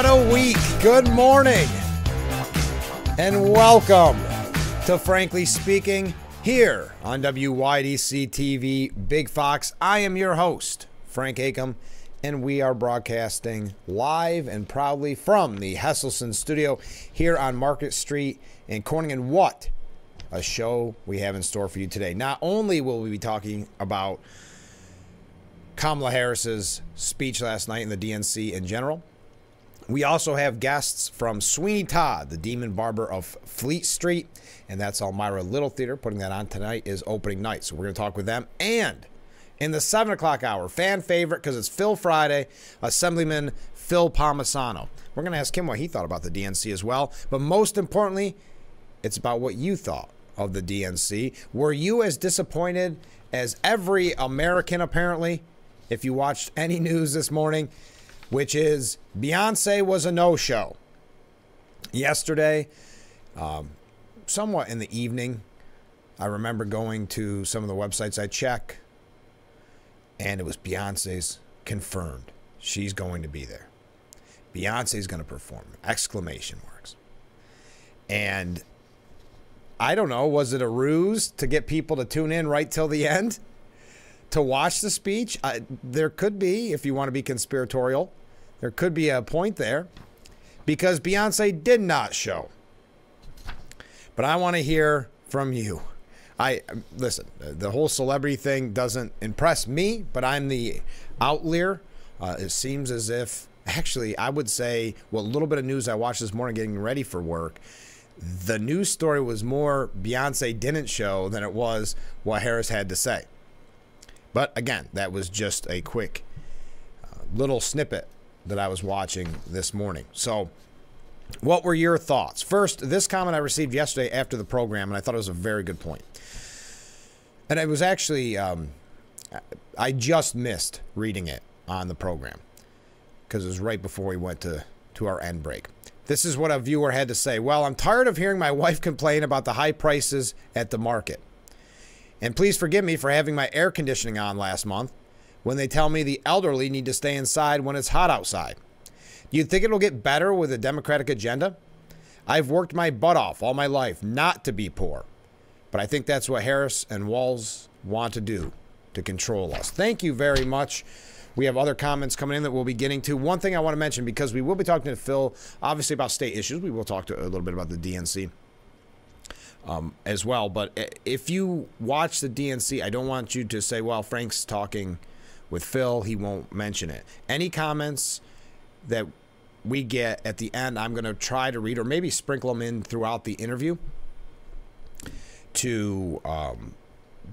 What a week. Good morning. And welcome to Frankly Speaking here on WYDC TV Big Fox. I am your host, Frank Acom, and we are broadcasting live and proudly from the Hesselson studio here on Market Street in Corning. And what a show we have in store for you today. Not only will we be talking about Kamala Harris's speech last night in the DNC in general, we also have guests from Sweeney Todd, the demon barber of Fleet Street, and that's Elmira Little Theater. Putting that on tonight is opening night, so we're going to talk with them. And in the 7 o'clock hour, fan favorite because it's Phil Friday, Assemblyman Phil Palmesano. We're going to ask him what he thought about the DNC as well. But most importantly, it's about what you thought of the DNC. Were you as disappointed as every American, apparently, if you watched any news this morning? Which is Beyonce was a no show. Yesterday, um, somewhat in the evening, I remember going to some of the websites I check, and it was Beyonce's confirmed. She's going to be there. Beyonce's going to perform. Exclamation marks. And I don't know, was it a ruse to get people to tune in right till the end to watch the speech? I, there could be, if you want to be conspiratorial. There could be a point there because Beyonce did not show. But I want to hear from you. I listen, the whole celebrity thing doesn't impress me, but I'm the outlier. Uh, it seems as if, actually, I would say, well, a little bit of news I watched this morning getting ready for work. The news story was more Beyonce didn't show than it was what Harris had to say. But again, that was just a quick uh, little snippet that I was watching this morning. So, what were your thoughts? First, this comment I received yesterday after the program, and I thought it was a very good point. And it was actually, um, I just missed reading it on the program because it was right before we went to, to our end break. This is what a viewer had to say. Well, I'm tired of hearing my wife complain about the high prices at the market. And please forgive me for having my air conditioning on last month when they tell me the elderly need to stay inside when it's hot outside. Do you think it'll get better with a Democratic agenda? I've worked my butt off all my life not to be poor, but I think that's what Harris and Walz want to do to control us. Thank you very much. We have other comments coming in that we'll be getting to. One thing I want to mention because we will be talking to Phil, obviously, about state issues. We will talk to a little bit about the DNC. Um, as well. But if you watch the DNC, I don't want you to say, well, Frank's talking with Phil, he won't mention it. Any comments that we get at the end, I'm going to try to read or maybe sprinkle them in throughout the interview to um,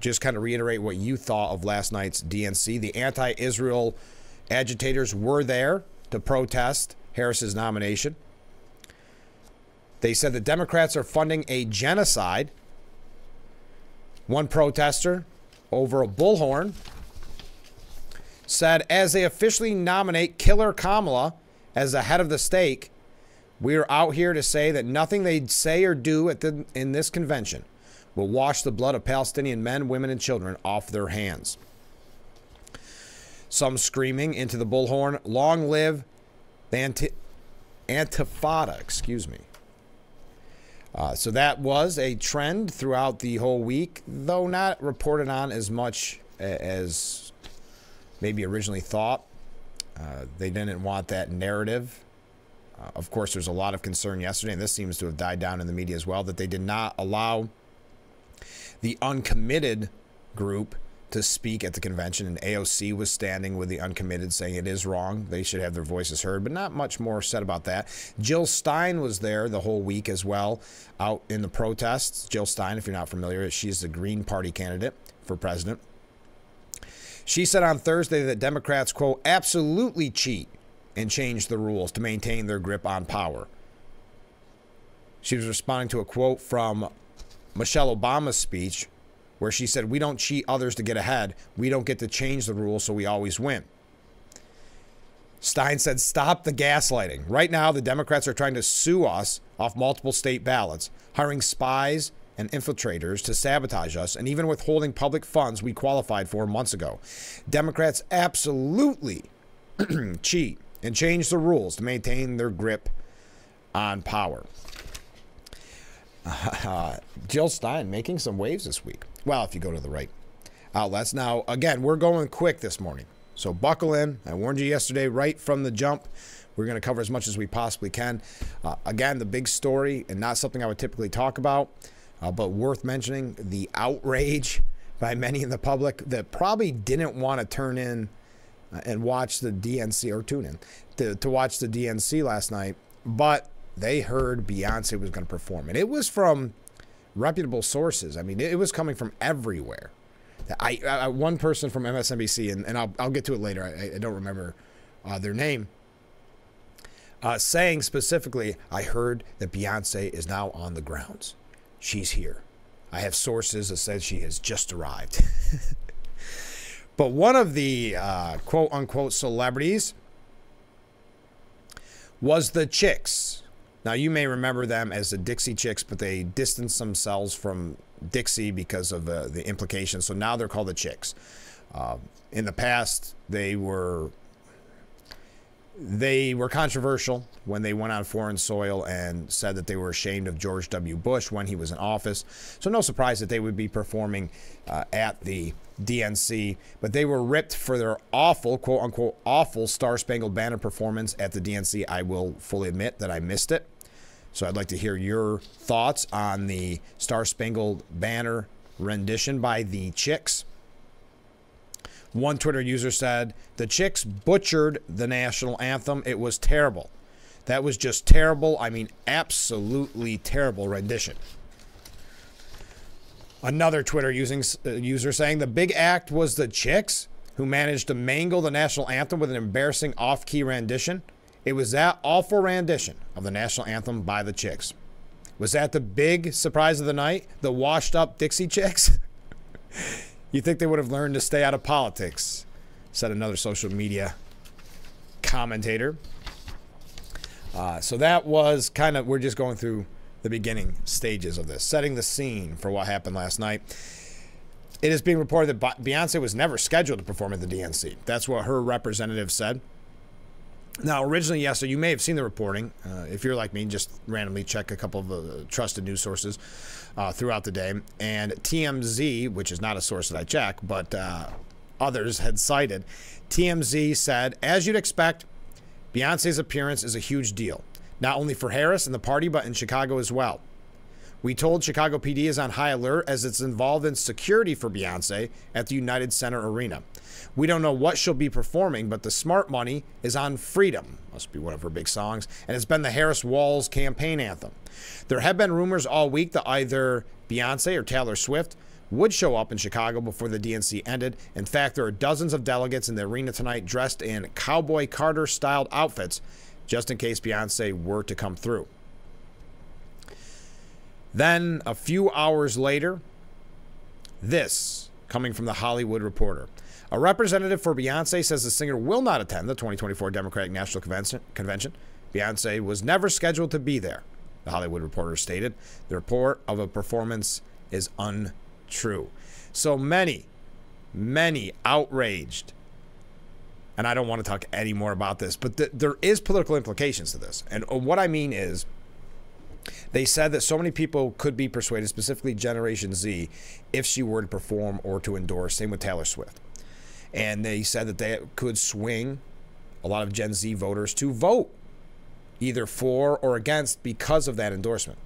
just kind of reiterate what you thought of last night's DNC. The anti Israel agitators were there to protest Harris's nomination. They said the Democrats are funding a genocide. One protester over a bullhorn said as they officially nominate Killer Kamala as the head of the stake, we are out here to say that nothing they say or do at the, in this convention will wash the blood of Palestinian men, women, and children off their hands. Some screaming into the bullhorn, long live the anti- Antifada, excuse me. Uh, so that was a trend throughout the whole week, though not reported on as much as maybe originally thought. Uh, they didn't want that narrative. Uh, of course, there's a lot of concern yesterday, and this seems to have died down in the media as well, that they did not allow the uncommitted group to speak at the convention, and AOC was standing with the uncommitted saying it is wrong. They should have their voices heard, but not much more said about that. Jill Stein was there the whole week as well, out in the protests. Jill Stein, if you're not familiar, she's the Green Party candidate for president. She said on Thursday that Democrats, quote, absolutely cheat and change the rules to maintain their grip on power. She was responding to a quote from Michelle Obama's speech where she said, We don't cheat others to get ahead. We don't get to change the rules, so we always win. Stein said, Stop the gaslighting. Right now, the Democrats are trying to sue us off multiple state ballots, hiring spies and infiltrators to sabotage us and even withholding public funds we qualified for months ago. Democrats absolutely cheat and change the rules to maintain their grip on power. Uh, Jill Stein making some waves this week. Well, if you go to the right outlets. Now, again, we're going quick this morning. So buckle in. I warned you yesterday right from the jump. We're going to cover as much as we possibly can. Uh, again, the big story, and not something I would typically talk about, uh, but worth mentioning the outrage by many in the public that probably didn't want to turn in uh, and watch the DNC or tune in to, to watch the DNC last night, but they heard Beyonce was going to perform. And it was from reputable sources. I mean, it was coming from everywhere. I, I one person from MSNBC, and, and I'll, I'll get to it later. I, I don't remember uh, their name. Uh, saying specifically, I heard that Beyonce is now on the grounds. She's here. I have sources that said she has just arrived. but one of the uh, quote unquote celebrities was the Chicks. Now, you may remember them as the Dixie Chicks, but they distanced themselves from Dixie because of uh, the implications. So now they're called the Chicks. Uh, in the past, they were they were controversial when they went on foreign soil and said that they were ashamed of George W. Bush when he was in office. So, no surprise that they would be performing uh, at the DNC. But they were ripped for their awful, quote unquote, awful Star Spangled Banner performance at the DNC. I will fully admit that I missed it. So, I'd like to hear your thoughts on the Star Spangled Banner rendition by the Chicks. One Twitter user said, The Chicks butchered the national anthem. It was terrible. That was just terrible. I mean, absolutely terrible rendition. Another Twitter using, uh, user saying, The big act was the Chicks who managed to mangle the national anthem with an embarrassing off key rendition. It was that awful rendition of the national anthem by the Chicks. Was that the big surprise of the night? The washed up Dixie Chicks? You think they would have learned to stay out of politics, said another social media commentator. Uh, so that was kind of, we're just going through the beginning stages of this, setting the scene for what happened last night. It is being reported that Beyonce was never scheduled to perform at the DNC. That's what her representative said. Now, originally, yes, so you may have seen the reporting. Uh, if you're like me, just randomly check a couple of uh, trusted news sources uh, throughout the day. And TMZ, which is not a source that I check, but uh, others had cited, TMZ said, as you'd expect, Beyonce's appearance is a huge deal, not only for Harris and the party, but in Chicago as well. We told Chicago PD is on high alert as it's involved in security for Beyonce at the United Center Arena. We don't know what she'll be performing, but the smart money is on Freedom. Must be one of her big songs. And it's been the Harris Walz campaign anthem. There have been rumors all week that either Beyonce or Taylor Swift would show up in Chicago before the DNC ended. In fact, there are dozens of delegates in the arena tonight dressed in Cowboy Carter styled outfits just in case Beyonce were to come through. Then, a few hours later, this coming from the Hollywood Reporter. A representative for Beyonce says the singer will not attend the 2024 Democratic National Convention. Beyonce was never scheduled to be there, the Hollywood Reporter stated. The report of a performance is untrue. So many, many outraged. And I don't want to talk any more about this, but th- there is political implications to this. And uh, what I mean is, they said that so many people could be persuaded, specifically Generation Z, if she were to perform or to endorse. Same with Taylor Swift. And they said that they could swing a lot of Gen Z voters to vote either for or against because of that endorsement.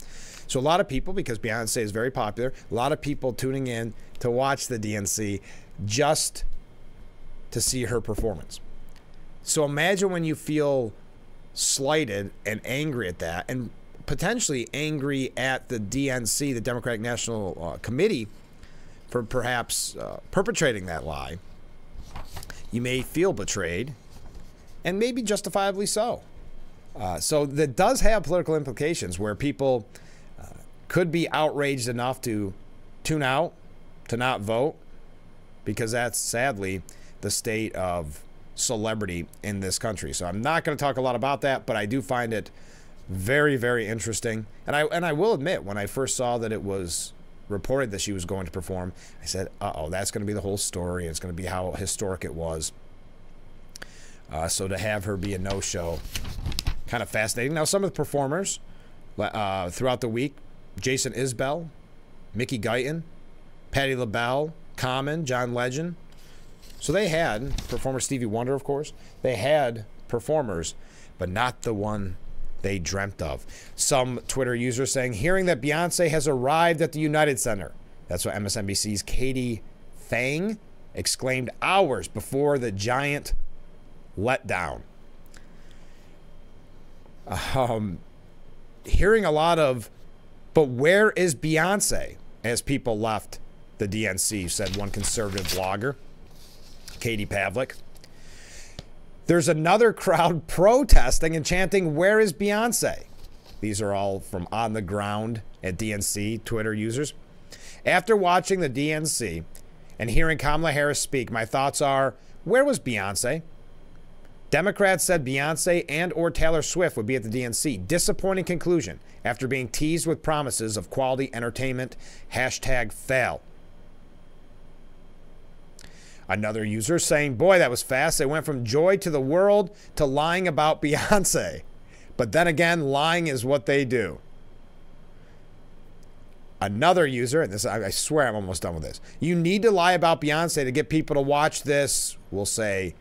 So a lot of people, because Beyonce is very popular, a lot of people tuning in to watch the DNC just to see her performance. So imagine when you feel slighted and angry at that, and potentially angry at the DNC, the Democratic National uh, Committee, for perhaps uh, perpetrating that lie. You may feel betrayed, and maybe justifiably so. Uh, so that does have political implications where people uh, could be outraged enough to tune out, to not vote, because that's sadly the state of celebrity in this country. So I'm not going to talk a lot about that, but I do find it very, very interesting. And I and I will admit, when I first saw that it was reported that she was going to perform, I said, "Uh oh, that's going to be the whole story. It's going to be how historic it was." Uh, so to have her be a no show, kind of fascinating. Now, some of the performers uh, throughout the week Jason Isbell, Mickey Guyton, Patti LaBelle, Common, John Legend. So they had performer Stevie Wonder, of course. They had performers, but not the one they dreamt of. Some Twitter users saying, hearing that Beyonce has arrived at the United Center. That's what MSNBC's Katie Phang exclaimed hours before the giant letdown. Um, hearing a lot of, but where is Beyonce? As people left the DNC, said one conservative blogger, Katie Pavlich. There's another crowd protesting and chanting, Where is Beyonce? These are all from on the ground at DNC Twitter users. After watching the DNC and hearing Kamala Harris speak, my thoughts are, Where was Beyonce? Democrats said Beyonce and or Taylor Swift would be at the DNC. Disappointing conclusion after being teased with promises of quality entertainment. Hashtag fail. Another user saying, boy, that was fast. They went from joy to the world to lying about Beyonce. But then again, lying is what they do. Another user, and this I swear I'm almost done with this. You need to lie about Beyonce to get people to watch this, we'll say,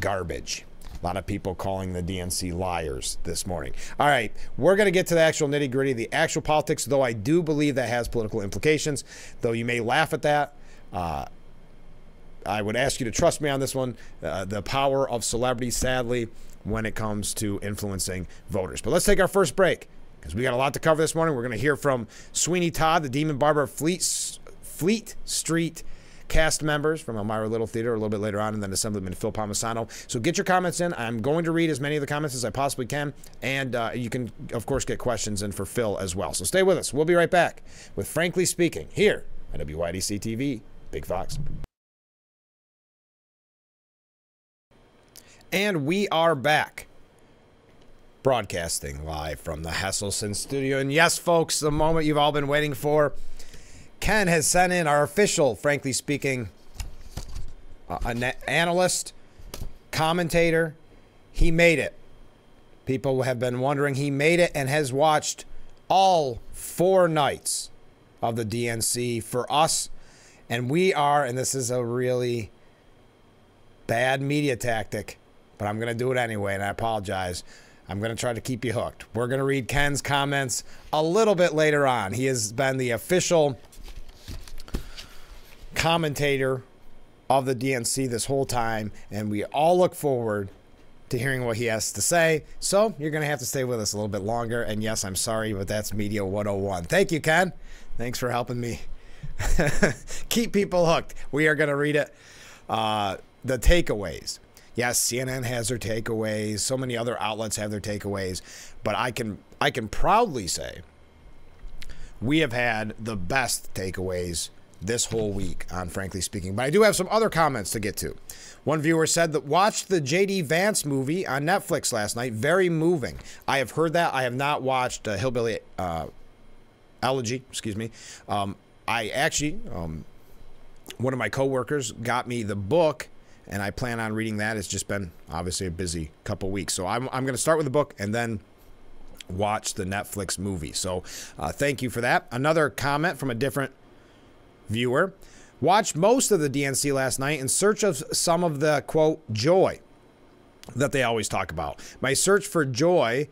garbage. A lot of people calling the DNC liars this morning. All right, we're going to get to the actual nitty gritty, the actual politics, though I do believe that has political implications. Though you may laugh at that. Uh, I would ask you to trust me on this one. Uh, the power of celebrity, sadly, when it comes to influencing voters. But let's take our first break because we got a lot to cover this morning. We're going to hear from Sweeney Todd, the Demon Barber Fleet, Fleet Street cast members from Elmira Little Theater a little bit later on, and then Assemblyman Phil Palmesano. So get your comments in. I'm going to read as many of the comments as I possibly can, and uh, you can, of course, get questions in for Phil as well. So stay with us. We'll be right back with Frankly Speaking here at WYDC TV, Big Fox. And we are back broadcasting live from the Hesselson studio. And yes, folks, the moment you've all been waiting for. Ken has sent in our official, frankly speaking, uh, an analyst, commentator. He made it. People have been wondering. He made it and has watched all four nights of the DNC for us. And we are, and this is a really bad media tactic, but I'm going to do it anyway, and I apologize. I'm going to try to keep you hooked. We're going to read Ken's comments a little bit later on. He has been the official commentator of the DNC this whole time, and we all look forward to hearing what he has to say. So you're going to have to stay with us a little bit longer. And yes, I'm sorry, but that's Media 101. Thank you, Ken. Thanks for helping me keep people hooked. We are going to read it. Uh, the takeaways. Yes, CNN has their takeaways. So many other outlets have their takeaways, but I can I can proudly say we have had the best takeaways this whole week on Frankly Speaking. But I do have some other comments to get to. One viewer said that watched the J.D. Vance movie on Netflix last night. Very moving. I have heard that. I have not watched uh, Hillbilly uh, Elegy. Excuse me. Um, I actually, um, one of my coworkers got me the book, and I plan on reading that. It's just been obviously a busy couple weeks, so I'm I'm going to start with the book and then watch the Netflix movie. So uh, thank you for that. Another comment from a different viewer, watched most of the DNC last night in search of some of the quote joy that they always talk about. My search for joy,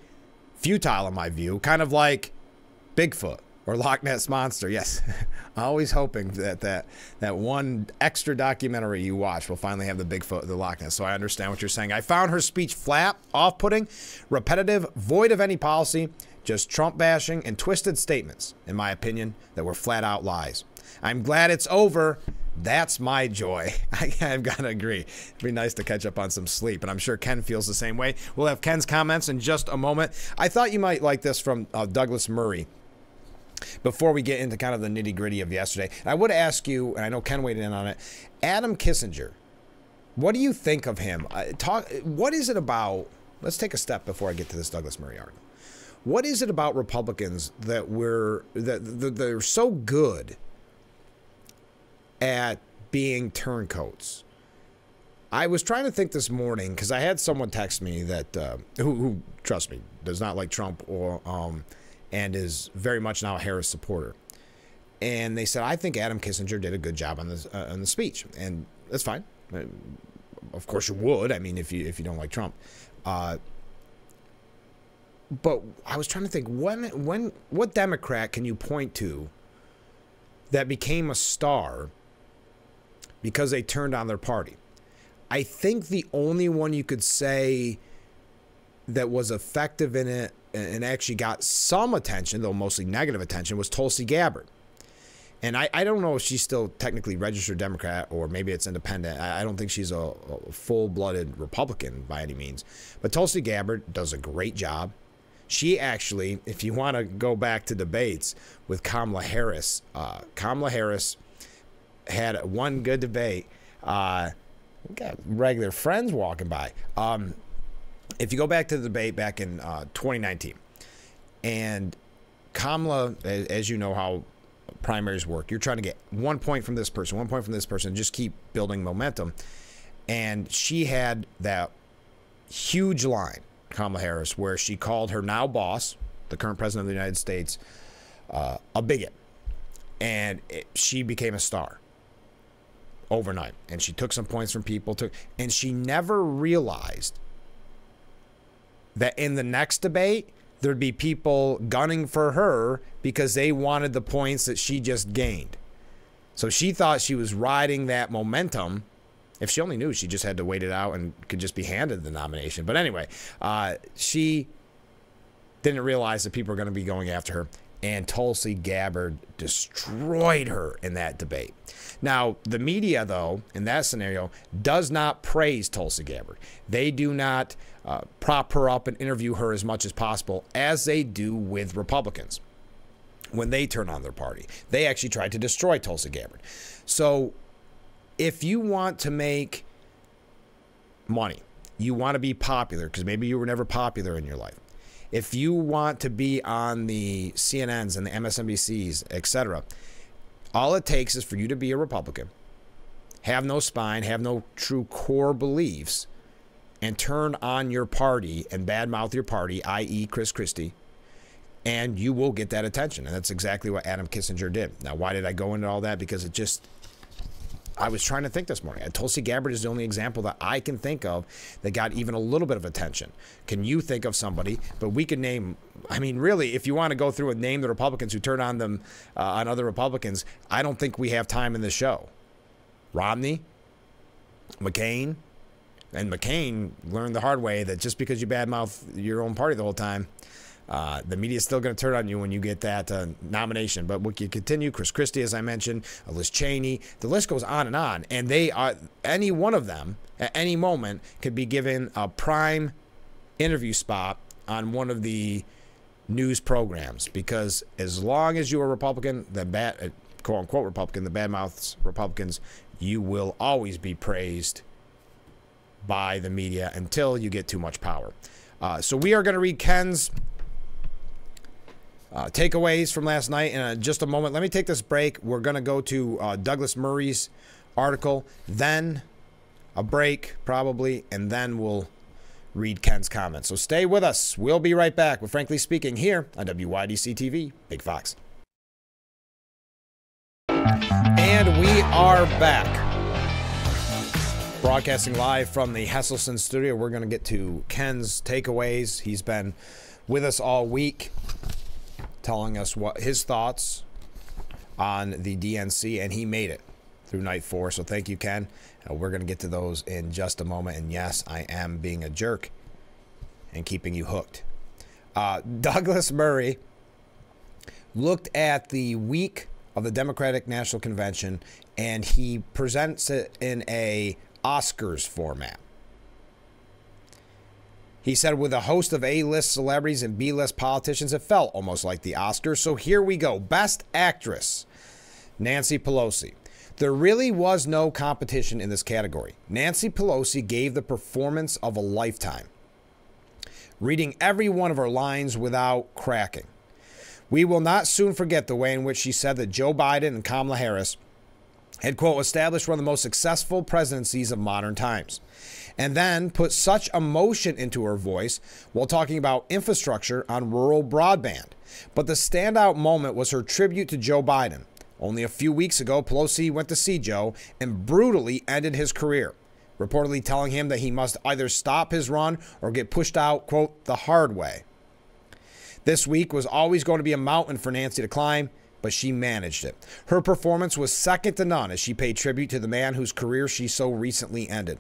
futile in my view, kind of like Bigfoot or Loch Ness monster. Yes, always hoping that that that one extra documentary you watch will finally have the Bigfoot, the Loch Ness. So I understand what you're saying. I found her speech flat, off-putting, repetitive, void of any policy, just Trump bashing and twisted statements, in my opinion, that were flat out lies. I'm glad it's over. That's my joy. I, have got to agree. It'd be nice to catch up on some sleep, and I'm sure Ken feels the same way. We'll have Ken's comments in just a moment. I thought you might like this from uh, Douglas Murray before we get into kind of the nitty gritty of yesterday. I would ask you, and I know Ken weighed in on it, Adam Kinzinger. What do you think of him? Uh, talk. What is it about? Let's take a step before I get to this Douglas Murray article. What is it about Republicans that we're that, that they're so good at being turncoats. I was trying to think this morning because I had someone text me that uh, who, who, trust me, does not like Trump or um, and is very much now a Harris supporter. And they said, I think Adam Kinzinger did a good job on the uh, on the speech, and that's fine. Uh, of course, you would. I mean, if you if you don't like Trump. Uh, but I was trying to think when when what Democrat can you point to that became a star because they turned on their party? I think the only one you could say that was effective in it and actually got some attention, though mostly negative attention, was Tulsi Gabbard. And I, I don't know if she's still technically registered Democrat or maybe it's independent. I, I don't think she's a, a full blooded Republican by any means. But Tulsi Gabbard does a great job. She actually, if you want to go back to debates with Kamala Harris, uh, Kamala Harris had one good debate. Uh, got regular friends walking by. Um, if you go back to the debate back in uh, 2019, and Kamala, as you know how primaries work, you're trying to get one point from this person, one point from this person, just keep building momentum. And she had that huge line, Kamala Harris, where she called her now boss, the current president of the United States, uh, a bigot. And it, she became a star overnight. And she took some points from people, took, and she never realized that in the next debate, there'd be people gunning for her because they wanted the points that she just gained. So she thought she was riding that momentum. If she only knew, she just had to wait it out and could just be handed the nomination. But anyway, uh, she didn't realize that people were going to be going after her and Tulsi Gabbard destroyed her in that debate. Now, the media, though, in that scenario, does not praise Tulsi Gabbard. They do not uh, prop her up and interview her as much as possible, as they do with Republicans when they turn on their party. They actually tried to destroy Tulsi Gabbard. So, if you want to make money, you want to be popular, because maybe you were never popular in your life if you want to be on the CNNs and the MSNBCs, etc., all it takes is for you to be a Republican, have no spine, have no true core beliefs, and turn on your party and badmouth your party, i.e., Chris Christie, and you will get that attention. And that's exactly what Adam Kinzinger did. Now, why did I go into all that? Because it just I was trying to think this morning. Tulsi Gabbard is the only example that I can think of that got even a little bit of attention. Can you think of somebody? But we could name. I mean, really, if you want to go through and name the Republicans who turn on them uh, on other Republicans, I don't think we have time in the show. Romney, McCain, and McCain learned the hard way that just because you badmouth your own party the whole time, uh, the media is still going to turn on you when you get that uh, nomination. But we can continue. Chris Christie, as I mentioned, Liz Cheney. The list goes on and on. And they are any one of them at any moment could be given a prime interview spot on one of the news programs because as long as you're a Republican, the bad uh, quote unquote Republican, the badmouths Republicans, you will always be praised by the media until you get too much power. Uh, so we are going to read Ken's uh, takeaways from last night in uh, just a moment. Let me take this break. We're going to go to uh, Douglas Murray's article, then a break probably, and then we'll read Ken's comments. So stay with us. We'll be right back with Frankly Speaking here on WYDC TV, Big Fox. And we are back. Broadcasting live from the Hesselson studio. We're going to get to Ken's takeaways. He's been with us all week telling us what his thoughts on the DNC, and he made it through night four. So thank you, Ken. Uh, we're going to get to those in just a moment. And yes, I am being a jerk and keeping you hooked. Uh, Douglas Murray looked at the week of the Democratic National Convention and he presents it in a Oscars format. He said, with a host of A list celebrities and B list politicians, it felt almost like the Oscars. So here we go. Best Actress Nancy Pelosi. There really was no competition in this category. Nancy Pelosi gave the performance of a lifetime, reading every one of her lines without cracking. We will not soon forget the way in which she said that Joe Biden and Kamala Harris had, quote, established one of the most successful presidencies of modern times, and then put such emotion into her voice while talking about infrastructure on rural broadband. But the standout moment was her tribute to Joe Biden. Only a few weeks ago, Pelosi went to see Joe and brutally ended his career, reportedly telling him that he must either stop his run or get pushed out, quote, the hard way. This week was always going to be a mountain for Nancy to climb, but she managed it. Her performance was second to none as she paid tribute to the man whose career she so recently ended.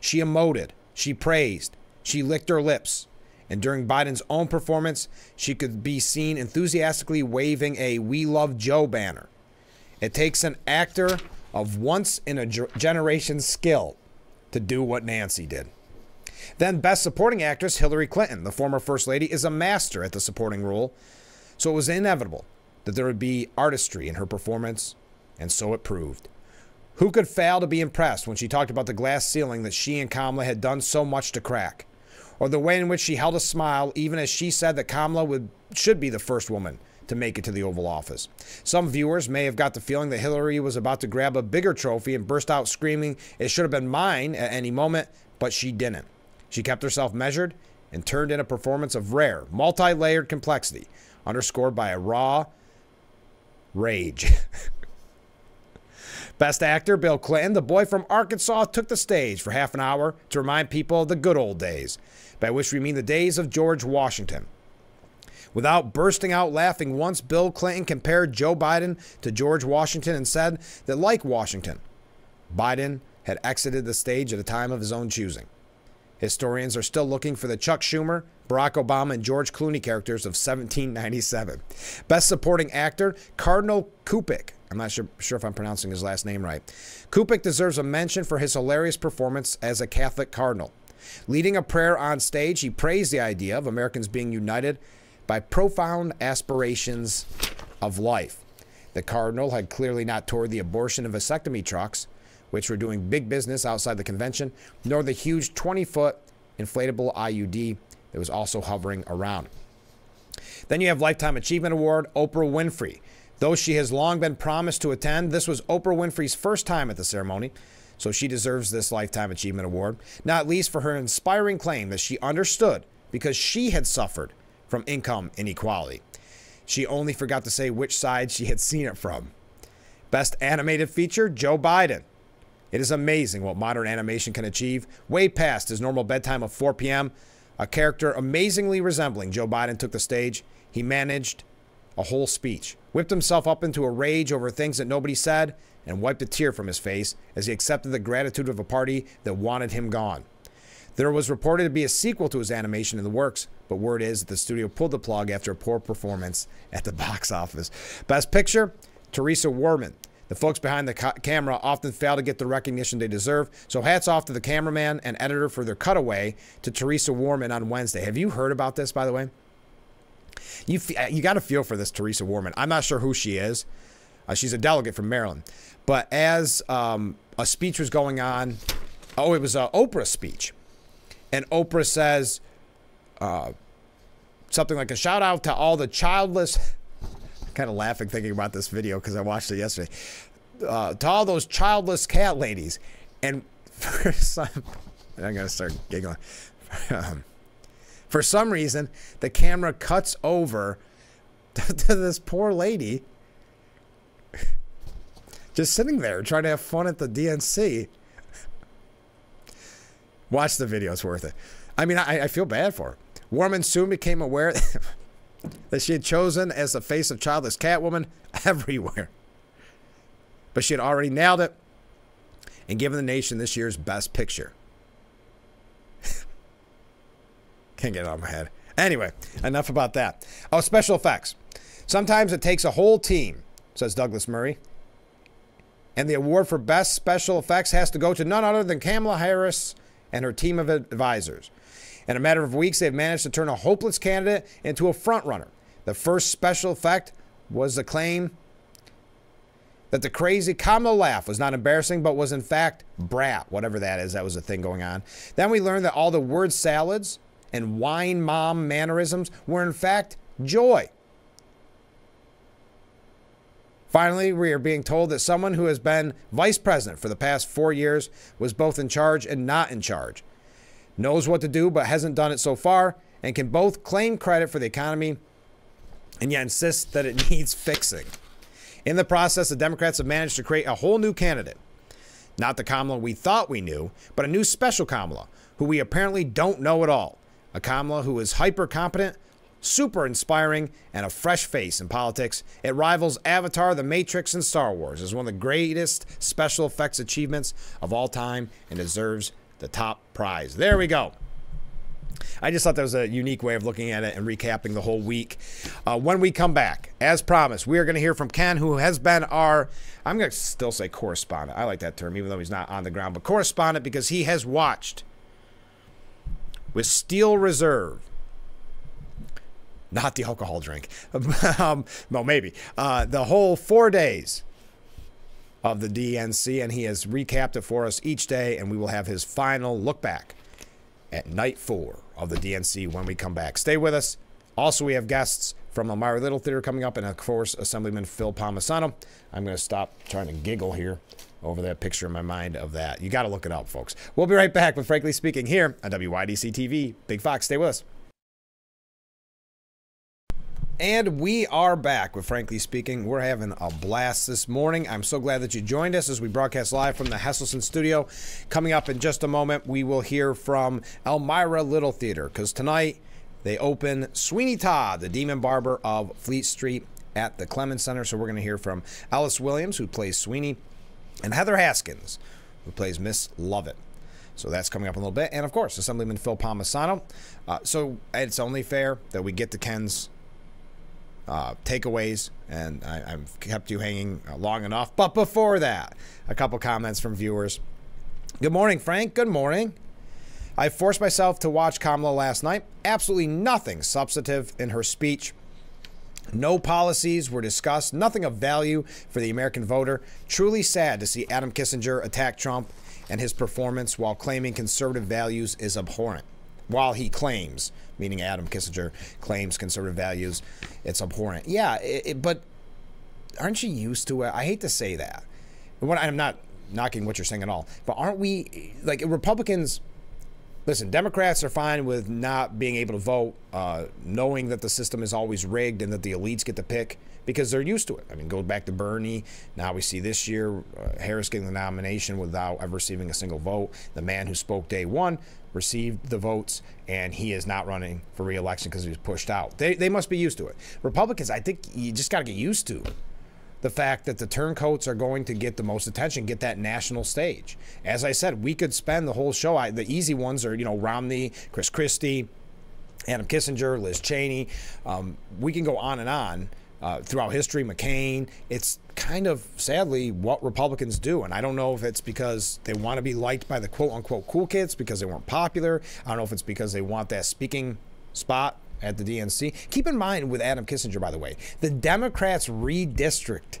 She emoted, she praised, she licked her lips, and during Biden's own performance, she could be seen enthusiastically waving a We Love Joe banner. It takes an actor of once in a generation skill to do what Nancy did. Then, Best Supporting Actress Hillary Clinton, the former First Lady, is a master at the supporting role, so it was inevitable that there would be artistry in her performance, and so it proved. Who could fail to be impressed when she talked about the glass ceiling that she and Kamala had done so much to crack? Or the way in which she held a smile even as she said that Kamala would, should be the first woman to make it to the Oval Office. Some viewers may have got the feeling that Hillary was about to grab a bigger trophy and burst out screaming, It should have been mine at any moment, but she didn't. She kept herself measured and turned in a performance of rare, multi layered complexity, underscored by a raw, Rage. Best actor Bill Clinton, the boy from Arkansas, took the stage for half an hour to remind people of the good old days, by which we mean the days of George Washington. Without bursting out laughing once, Bill Clinton compared Joe Biden to George Washington and said that, like Washington, Biden had exited the stage at a time of his own choosing. Historians are still looking for the Chuck Schumer, Barack Obama, and George Clooney characters of 1797. Best Supporting Actor, Cardinal Kupik. I'm not sure, sure if I'm pronouncing his last name right. Kupik deserves a mention for his hilarious performance as a Catholic cardinal. Leading a prayer on stage, he praised the idea of Americans being united by profound aspirations of life. The cardinal had clearly not toured the abortion and vasectomy trucks, which were doing big business outside the convention, nor the huge 20 foot inflatable IUD that was also hovering around. Then you have Lifetime Achievement Award, Oprah Winfrey. Though she has long been promised to attend, this was Oprah Winfrey's first time at the ceremony, so she deserves this Lifetime Achievement Award, not least for her inspiring claim that she understood because she had suffered from income inequality. She only forgot to say which side she had seen it from. Best Animated Feature, Joe Biden. It is amazing what modern animation can achieve, way past his normal bedtime of 4 p.m. A character amazingly resembling Joe Biden took the stage. He managed a whole speech, whipped himself up into a rage over things that nobody said, and wiped a tear from his face as he accepted the gratitude of a party that wanted him gone. There was reported to be a sequel to his animation in the works, but word is that the studio pulled the plug after a poor performance at the box office. Best Picture, Teresa Workman. The folks behind the ca- camera often fail to get the recognition they deserve. So hats off to the cameraman and editor for their cutaway to Teresa Workman on Wednesday. Have you heard about this, by the way? You you got to feel for this Teresa Workman. I'm not sure who she is. Uh, she's a delegate from Maryland. But as um, a speech was going on, oh, it was an Oprah speech, and Oprah says uh, something like a shout out to all the childless kind of laughing thinking about this video because I watched it yesterday. Uh, to all those childless cat ladies, and for some, I'm gonna start giggling. Um, for some reason, the camera cuts over to, to this poor lady just sitting there trying to have fun at the DNC. Watch the video; it's worth it. I mean, I, I feel bad for her. Workman soon became aware that she had chosen as the face of childless Catwoman everywhere. But she had already nailed it and given the nation this year's Best Picture. Can't get it out of my head. Anyway, enough about that. Oh, special effects. Sometimes it takes a whole team, says Douglas Murray. And the award for Best Special Effects has to go to none other than Kamala Harris and her team of advisors. In a matter of weeks, they've managed to turn a hopeless candidate into a frontrunner. The first special effect was the claim that the crazy Kamala laugh was not embarrassing, but was in fact brat, whatever that is. That was a thing going on. Then we learned that all the word salads and wine mom mannerisms were in fact joy. Finally, we are being told that someone who has been vice president for the past four years was both in charge and not in charge, knows what to do but hasn't done it so far, and can both claim credit for the economy and yet insist that it needs fixing. In the process, the Democrats have managed to create a whole new candidate. Not the Kamala we thought we knew, but a new special Kamala, who we apparently don't know at all. A Kamala who is hyper competent, super inspiring, and a fresh face in politics. It rivals Avatar, The Matrix, and Star Wars as one of the greatest special effects achievements of all time and deserves the top prize. There we go. I just thought that was a unique way of looking at it and recapping the whole week. Uh, when we come back, as promised, we are going to hear from Ken, who has been our, I'm going to still say correspondent. I like that term, even though he's not on the ground, but correspondent because he has watched with Steel Reserve not the alcohol drink. um, well, maybe uh, the whole four days of the DNC, and he has recapped it for us each day, and we will have his final look back at night four of the DNC when we come back. Stay with us. Also, we have guests from the Elmira Little Theater coming up, and of course, Assemblyman Phil Palmesano. I'm going to stop trying to giggle here over that picture in my mind of that. You got to look it up, folks. We'll be right back with Frankly Speaking here on WYDC TV. Big Fox, stay with us. And we are back with Frankly Speaking. We're having a blast this morning. I'm so glad that you joined us as we broadcast live from the Hesselson studio. Coming up in just a moment, we will hear from Elmira Little Theater because tonight they open Sweeney Todd, the demon barber of Fleet Street at the Clemens Center. So we're going to hear from Alice Williams, who plays Sweeney, and Heather Haskins, who plays Miss Lovett. So that's coming up in a little bit. And of course, Assemblyman Phil Palmesano. Uh, so it's only fair that we get to Ken's uh, takeaways, and I, have kept you hanging long enough. But before that, a couple comments from viewers. Good morning, Frank. Good morning. I forced myself to watch Kamala last night. Absolutely nothing substantive in her speech. No policies were discussed, nothing of value for the American voter. Truly sad to see Adam Kinzinger attack Trump and his performance while claiming conservative values is abhorrent. While he claims meaning Adam Kinzinger claims conservative values. It's abhorrent. Yeah, it, it, but aren't you used to it? I hate to say that. I'm not knocking what you're saying at all, but aren't we like Republicans? Listen, Democrats are fine with not being able to vote, uh, knowing that the system is always rigged and that the elites get to pick because they're used to it. I mean, go back to Bernie. Now we see this year uh, Harris getting the nomination without ever receiving a single vote. The man who spoke day one received the votes, and he is not running for reelection because he was pushed out. They, they must be used to it. Republicans, I think you just got to get used to the fact that the turncoats are going to get the most attention, get that national stage. As I said, we could spend the whole show. I, the easy ones are, you know, Romney, Chris Christie, Adam Kinzinger, Liz Cheney. Um, we can go on and on uh, throughout history. McCain. It's kind of sadly what Republicans do, and I don't know if it's because they want to be liked by the quote unquote cool kids because they weren't popular. I don't know if it's because they want that speaking spot at the DNC. Keep in mind with Adam Kinzinger, by the way, the Democrats redistrict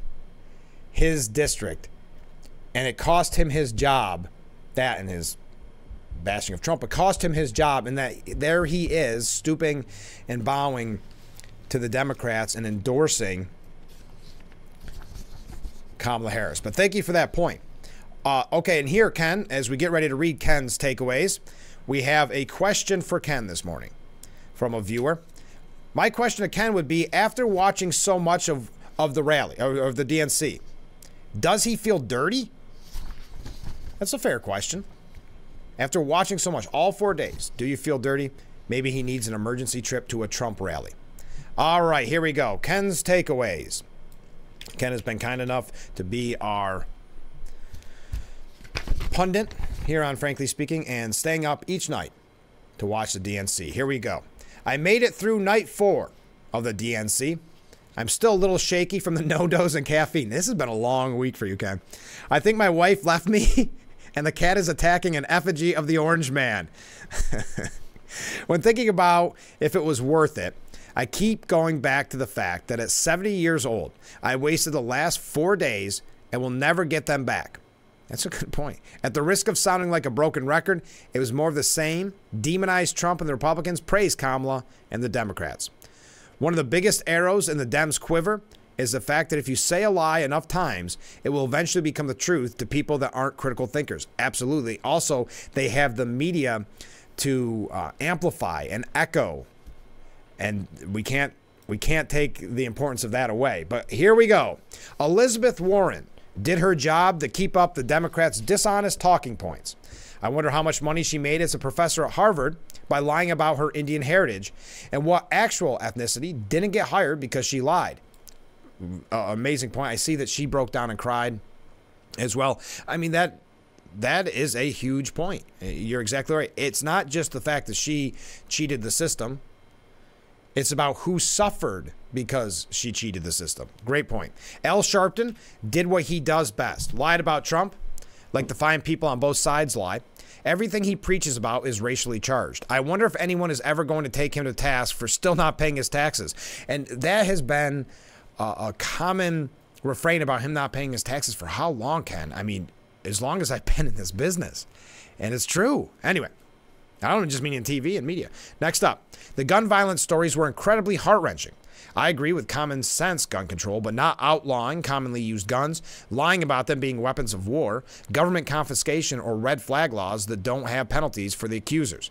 his district, and it cost him his job. That and his bashing of Trump, it cost him his job, and that there he is stooping and bowing to the Democrats and endorsing Kamala Harris. But thank you for that point. Uh, okay, and here, Ken, as we get ready to read Ken's takeaways, we have a question for Ken this morning from a viewer. My question to Ken would be after watching so much of, of the rally, of the DNC, does he feel dirty? That's a fair question. After watching so much, all four days, do you feel dirty? Maybe he needs an emergency trip to a Trump rally. All right, here we go. Ken's takeaways. Ken has been kind enough to be our pundit here on Frankly Speaking and staying up each night to watch the DNC. Here we go. I made it through night four of the DNC. I'm still a little shaky from the NoDoz and caffeine. This has been a long week for you, Ken. I think my wife left me and the cat is attacking an effigy of the orange man. when thinking about if it was worth it, I keep going back to the fact that at 70 years old, I wasted the last four days and will never get them back. That's a good point. At the risk of sounding like a broken record, it was more of the same. Demonize Trump and the Republicans, praise Kamala and the Democrats. One of the biggest arrows in the Dems' quiver is the fact that if you say a lie enough times, it will eventually become the truth to people that aren't critical thinkers. Absolutely. Also, they have the media to uh, amplify and echo, and we can't we can't take the importance of that away. But here we go. Elizabeth Warren did her job to keep up the Democrats' dishonest talking points. I wonder how much money she made as a professor at Harvard by lying about her Indian heritage and what actual ethnicity didn't get hired because she lied. Uh, amazing point. I see that she broke down and cried as well. I mean that that is a huge point. You're exactly right. It's not just the fact that she cheated the system. It's about who suffered because she cheated the system. Great point. Al Sharpton did what he does best. Lied about Trump, like the fine people on both sides lie. Everything he preaches about is racially charged. I wonder if anyone is ever going to take him to task for still not paying his taxes. And that has been a, a common refrain about him not paying his taxes for how long, Ken? I mean, as long as I've been in this business. And it's true. Anyway, I don't just mean in TV and media. Next up, the gun violence stories were incredibly heart wrenching. I agree with common sense gun control, but not outlawing commonly used guns, lying about them being weapons of war, government confiscation, or red flag laws that don't have penalties for the accusers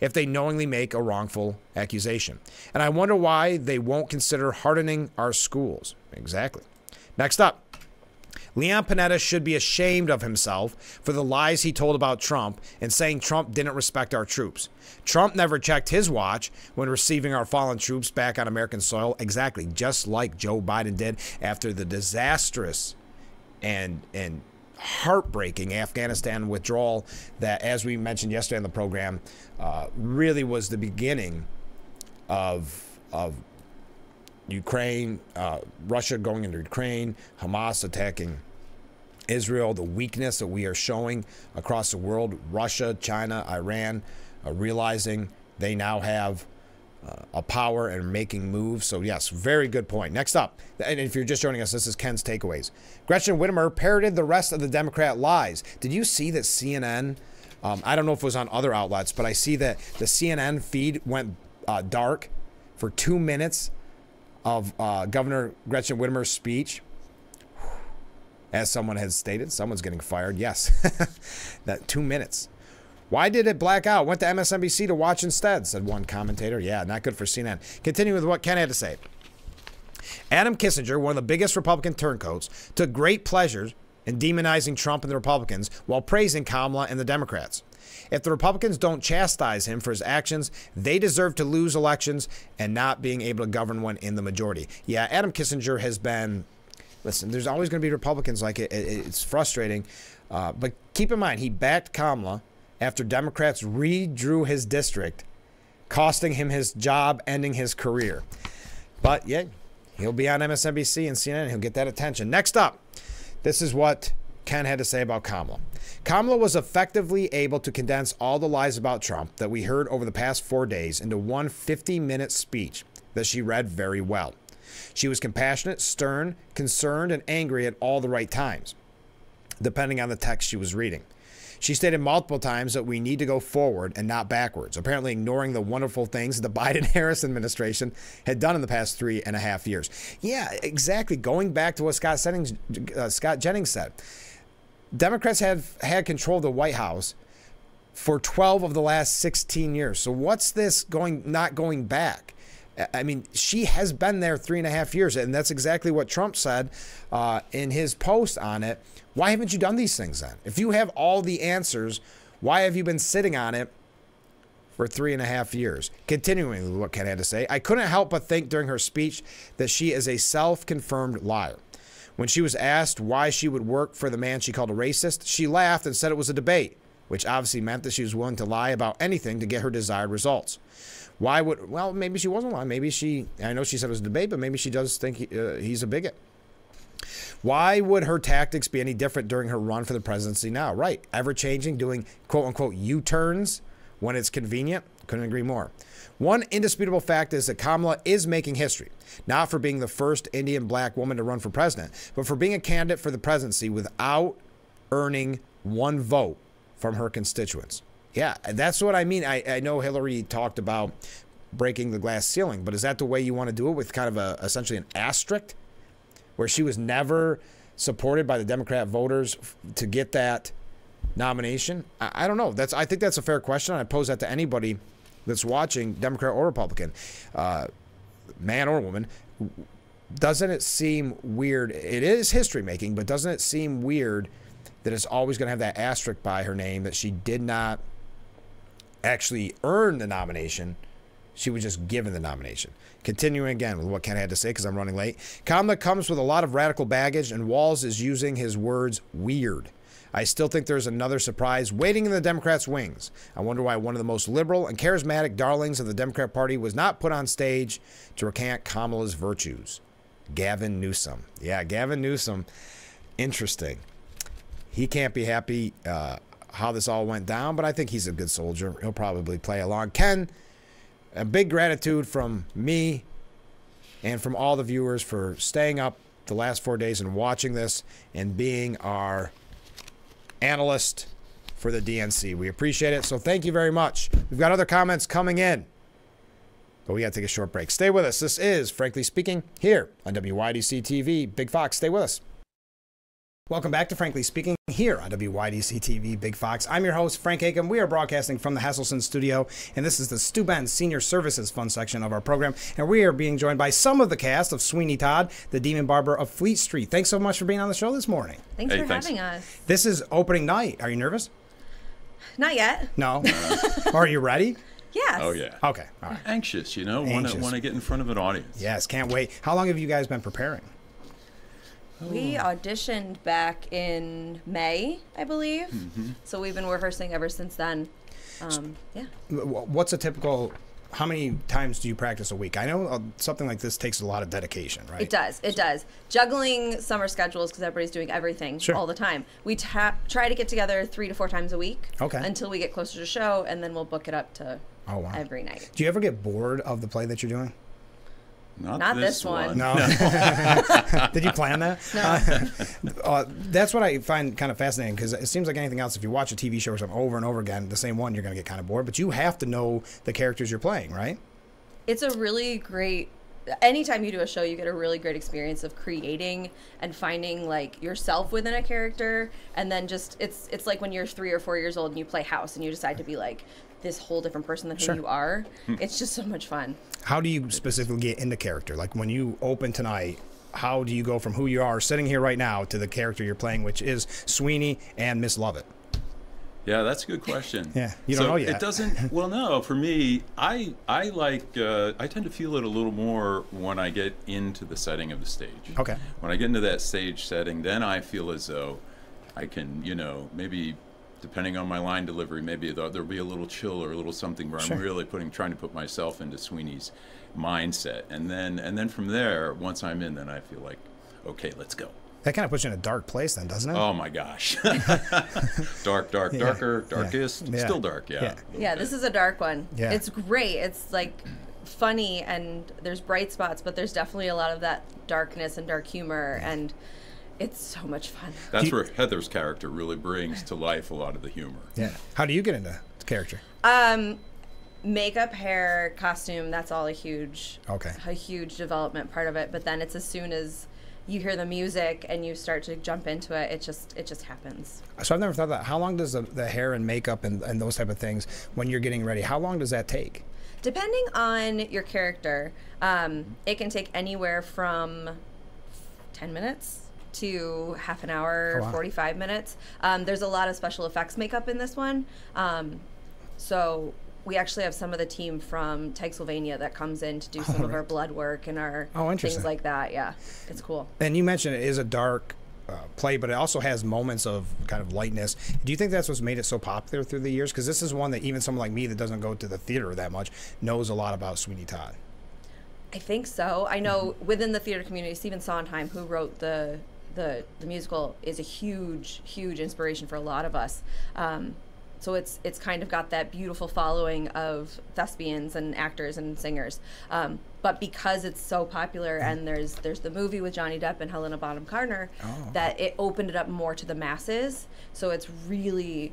if they knowingly make a wrongful accusation. And I wonder why they won't consider hardening our schools. Exactly. Next up. Leon Panetta should be ashamed of himself for the lies he told about Trump and saying Trump didn't respect our troops. Trump never checked his watch when receiving our fallen troops back on American soil, exactly just like Joe Biden did after the disastrous and and heartbreaking Afghanistan withdrawal that, as we mentioned yesterday on the program, uh, really was the beginning of of Ukraine, uh, Russia going into Ukraine, Hamas attacking Israel, the weakness that we are showing across the world, Russia, China, Iran, uh, realizing they now have uh, a power and making moves. So, yes, very good point. Next up, and if you're just joining us, this is Ken's takeaways. Gretchen Whitmer parroted the rest of the Democrat lies. Did you see that CNN? Um, I don't know if it was on other outlets, but I see that the CNN feed went uh, dark for two minutes of uh, Governor Gretchen Whitmer's speech. As someone has stated, someone's getting fired. Yes, that two minutes. Why did it black out? Went to MSNBC to watch instead, said one commentator. Yeah, not good for CNN. Continuing with what Ken had to say. Adam Kinzinger, one of the biggest Republican turncoats, took great pleasure in demonizing Trump and the Republicans while praising Kamala and the Democrats. If the Republicans don't chastise him for his actions, they deserve to lose elections and not being able to govern one in the majority. Yeah, Adam Kinzinger has been. Listen, there's always going to be Republicans like it. It's frustrating. Uh, but keep in mind, he backed Kamala after Democrats redrew his district, costing him his job, ending his career. But yeah, he'll be on MSNBC and CNN. He'll get that attention. Next up, this is what Ken had to say about Kamala. Kamala was effectively able to condense all the lies about Trump that we heard over the past four days into one 50 minute speech that she read very well. She was compassionate, stern, concerned, and angry at all the right times, depending on the text she was reading. She stated multiple times that we need to go forward and not backwards, apparently ignoring the wonderful things the Biden Harris administration had done in the past three and a half years. Yeah, exactly. Going back to what Scott, Settings, uh, Scott Jennings said, Democrats have had control of the White House for 12 of the last 16 years. So what's this going not going back? I mean, she has been there three and a half years, and that's exactly what Trump said uh, in his post on it. Why haven't you done these things then? If you have all the answers, why have you been sitting on it for three and a half years? Continuing what Ken had to say, I couldn't help but think during her speech that she is a self confirmed liar. When she was asked why she would work for the man she called a racist, she laughed and said it was a debate, which obviously meant that she was willing to lie about anything to get her desired results. Why would, well, maybe she wasn't lying. Maybe she, I know she said it was a debate, but maybe she does think he, uh, he's a bigot. Why would her tactics be any different during her run for the presidency now? Right. Ever changing, doing quote unquote U turns when it's convenient. Couldn't agree more. One indisputable fact is that Kamala is making history, not for being the first Indian black woman to run for president, but for being a candidate for the presidency without earning one vote from her constituents. Yeah, that's what I mean. I, I know Hillary talked about breaking the glass ceiling, but is that the way you want to do it with kind of a essentially an asterisk where she was never supported by the Democrat voters to get that nomination? I, I don't know. That's I think that's a fair question. I pose that to anybody that's watching, Democrat or Republican, uh, man or woman. Doesn't it seem weird? It is history making, but doesn't it seem weird that it's always going to have that asterisk by her name that she did not actually earn the nomination? She was just given the nomination. Continuing again with what Ken had to say because I'm running late. Kamala comes with a lot of radical baggage, and Walz is using his words weird. I still think there's another surprise waiting in the Democrats' wings. I wonder why one of the most liberal and charismatic darlings of the Democrat Party was not put on stage to recant Kamala's virtues. Gavin Newsom. Yeah, Gavin Newsom. Interesting. He can't be happy uh, how this all went down, but I think he's a good soldier. He'll probably play along. Ken, a big gratitude from me and from all the viewers for staying up the last four days and watching this and being our analyst for the DNC. We appreciate it. So thank you very much. We've got other comments coming in, but we got to take a short break. Stay with us. This is, frankly speaking, here on WYDC TV. Big Fox, stay with us. Welcome back to Frankly Speaking here on WYDC TV Big Fox. I'm your host, Frank Acomb. We are broadcasting from the Hasselson studio, and this is the Stu Benz Senior Services Fund section of our program. And we are being joined by some of the cast of Sweeney Todd, the Demon Barber of Fleet Street. Thanks so much for being on the show this morning. Thanks Hey, for thanks. having us. This is opening night. Are you nervous? Not yet. No. are you ready? Yes. Oh yeah. Okay. All right. Anxious, you know, want Anxious. to want to get in front of an audience. Yes, can't wait. How long have you guys been preparing? We auditioned back in May, I believe. Mm-hmm. So we've been rehearsing ever since then. Um, yeah. What's a typical? How many times do you practice a week? I know uh, something like this takes a lot of dedication, right? It does. It does. Juggling summer schedules because everybody's doing everything Sure. all the time. We ta- try to get together three to four times a week. Okay. Until we get closer to show, and then we'll book it up to Oh, wow. every night. Do you ever get bored of the play that you're doing? Not, Not this, this one. No. Did you plan that? No. Uh, that's what I find kind of fascinating because it seems like anything else, if you watch a TV show or something over and over again, the same one, you're going to get kind of bored. But you have to know the characters you're playing, right? it's a really great anytime you do a show you get a really great experience of creating and finding like yourself within a character and then just it's it's like when you're three or four years old and you play house and you decide to be like this whole different person than who you are it's just so much fun How do you specifically get into character? Like when you open tonight, how do you go from who you are sitting here right now to the character you're playing, which is Sweeney and Miss Lovett? Yeah, that's a good question. Yeah, you don't so know yet. It doesn't. Well, no. For me, I I like uh, I tend to feel it a little more when I get into the setting of the stage. Okay. When I get into that stage setting, then I feel as though I can, you know, maybe depending on my line delivery, maybe there- there'll be a little chill or a little something where Sure. I'm really putting trying to put myself into Sweeney's mindset, and then and then from there, once I'm in, then I feel like, okay, let's go. That kind of puts you in a dark place, then, doesn't it? Oh my gosh. dark, dark, Yeah, darker, darkest, yeah, still dark, yeah. yeah. yeah this is a dark one Yeah. it's great it's like funny and there's bright spots but there's definitely a lot of that darkness and dark humor and it's so much fun That's you- where Heather's character really brings to life a lot of the humor. Yeah. How do you get into character? Um, makeup, hair, costume, that's all a huge Okay. a huge development part of it. But then it's as soon as you hear the music and you start to jump into it, it just it just happens. So I've never thought that. How long does the, the hair and makeup and, and those type of things, when you're getting ready, how long does that take? Depending on your character, um, it can take anywhere from 10 minutes to half an hour, Oh, wow. 45 minutes. Um, there's a lot of special effects makeup in this one. Um, so we actually have some of the team from Sylvania that comes in to do some of right. our blood work and our Oh, things like that. Yeah, it's cool. And you mentioned it is a dark uh, play, but it also has moments of kind of lightness. Do you think that's what's made it so popular through the years? Because this is one that even someone like me that doesn't go to the theater that much knows a lot about Sweeney Todd. I think so. I know Mm-hmm. within the theater community, Stephen Sondheim, who wrote the the the musical, is a huge, huge inspiration for a lot of us. Um, so it's it's kind of got that beautiful following of thespians and actors and singers. Um, but because it's so popular, Mm-hmm. and there's there's the movie with Johnny Depp and Helena Bonham Carter, Oh. that it opened it up more to the masses. So it's really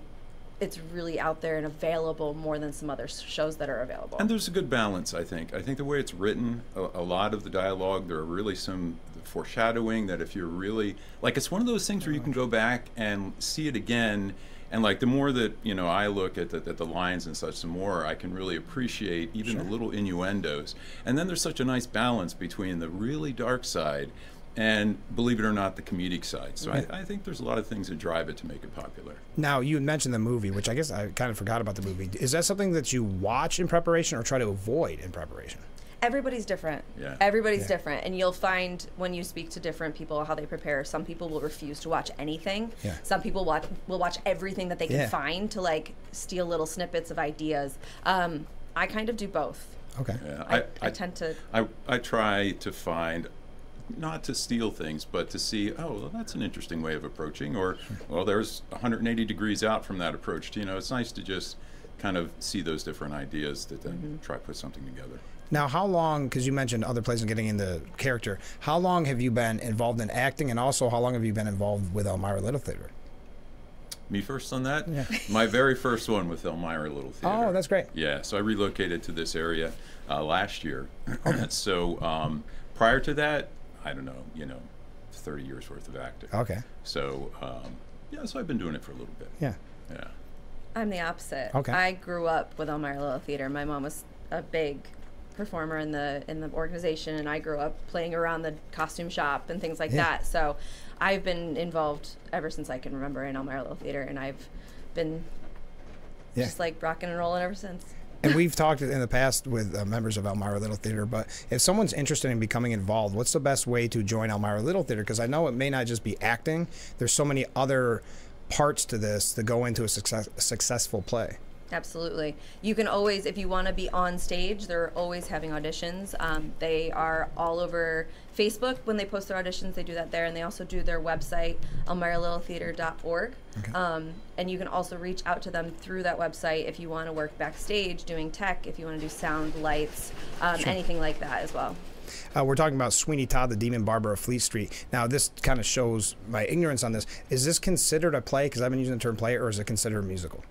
it's really out there and available more than some other shows that are available. And there's a good balance, I think. I think the way it's written, a, a lot of the dialogue, there are really some foreshadowing that if you're really like it's one of those things where you can mm-hmm. go back and see it again and like the more that you know i look at the, at the lines and such the more i can really appreciate even the little innuendos. And then there's such a nice balance between the really dark side and believe it or not the comedic side. So I, I think there's a lot of things that drive it to make it popular. Now you mentioned the movie, which I guess I kind of forgot about the movie. Is that something that you watch in preparation or try to avoid in preparation? Everybody's different. Yeah. Everybody's Yeah. different. And you'll find when you speak to different people how they prepare. Some people will refuse to watch anything. Yeah. Some people watch will watch everything that they can Yeah. find to like steal little snippets of ideas. Um, I kind of do both. Okay. yeah I, I, tend to I, I try to find not to steal things but to see oh well, that's an interesting way of approaching or well there's 180 degrees out from that approach you know it's nice to just kind of see those different ideas that then Mm-hmm. try to put something together Now, how long? Because you mentioned other plays and getting into character. How long have you been involved in acting, and also how long have you been involved with Elmira Little Theater? me first on that Yeah. my very first one with elmira little theater Oh, that's great. yeah so i relocated to this area uh, last year so um, prior to that i don't know you know 30 years worth of acting Okay. so um, yeah so i've been doing it for a little bit Yeah. yeah I'm the opposite. Okay. I grew up with Elmira Little Theater. My mom was a big performer in the in the organization, and I grew up playing around the costume shop and things like Yeah. that. So I've been involved ever since I can remember in Elmira Little Theater, and I've been Yeah. just like rocking and rolling ever since. And we've talked in the past with uh, members of Elmira Little Theater, but if someone's interested in becoming involved, what's the best way to join Elmira Little Theater? Because I know it may not just be acting. There's so many other parts to this that go into a success, successful play. Absolutely. You can always, if you want to be on stage, they're always having auditions. Um, they are all over Facebook. When they post their auditions, they do that there. And they also do their website, elmiralittletheater.org. Um, and you can also reach out to them through that website if you want to work backstage doing tech, if you want to do sound, lights, um, anything like that as well. Uh, we're talking about Sweeney Todd, the Demon Barber of Fleet Street. Now, this kind of shows my ignorance on this. Is this considered a play? Because I've been using the term play, or is it considered a musical?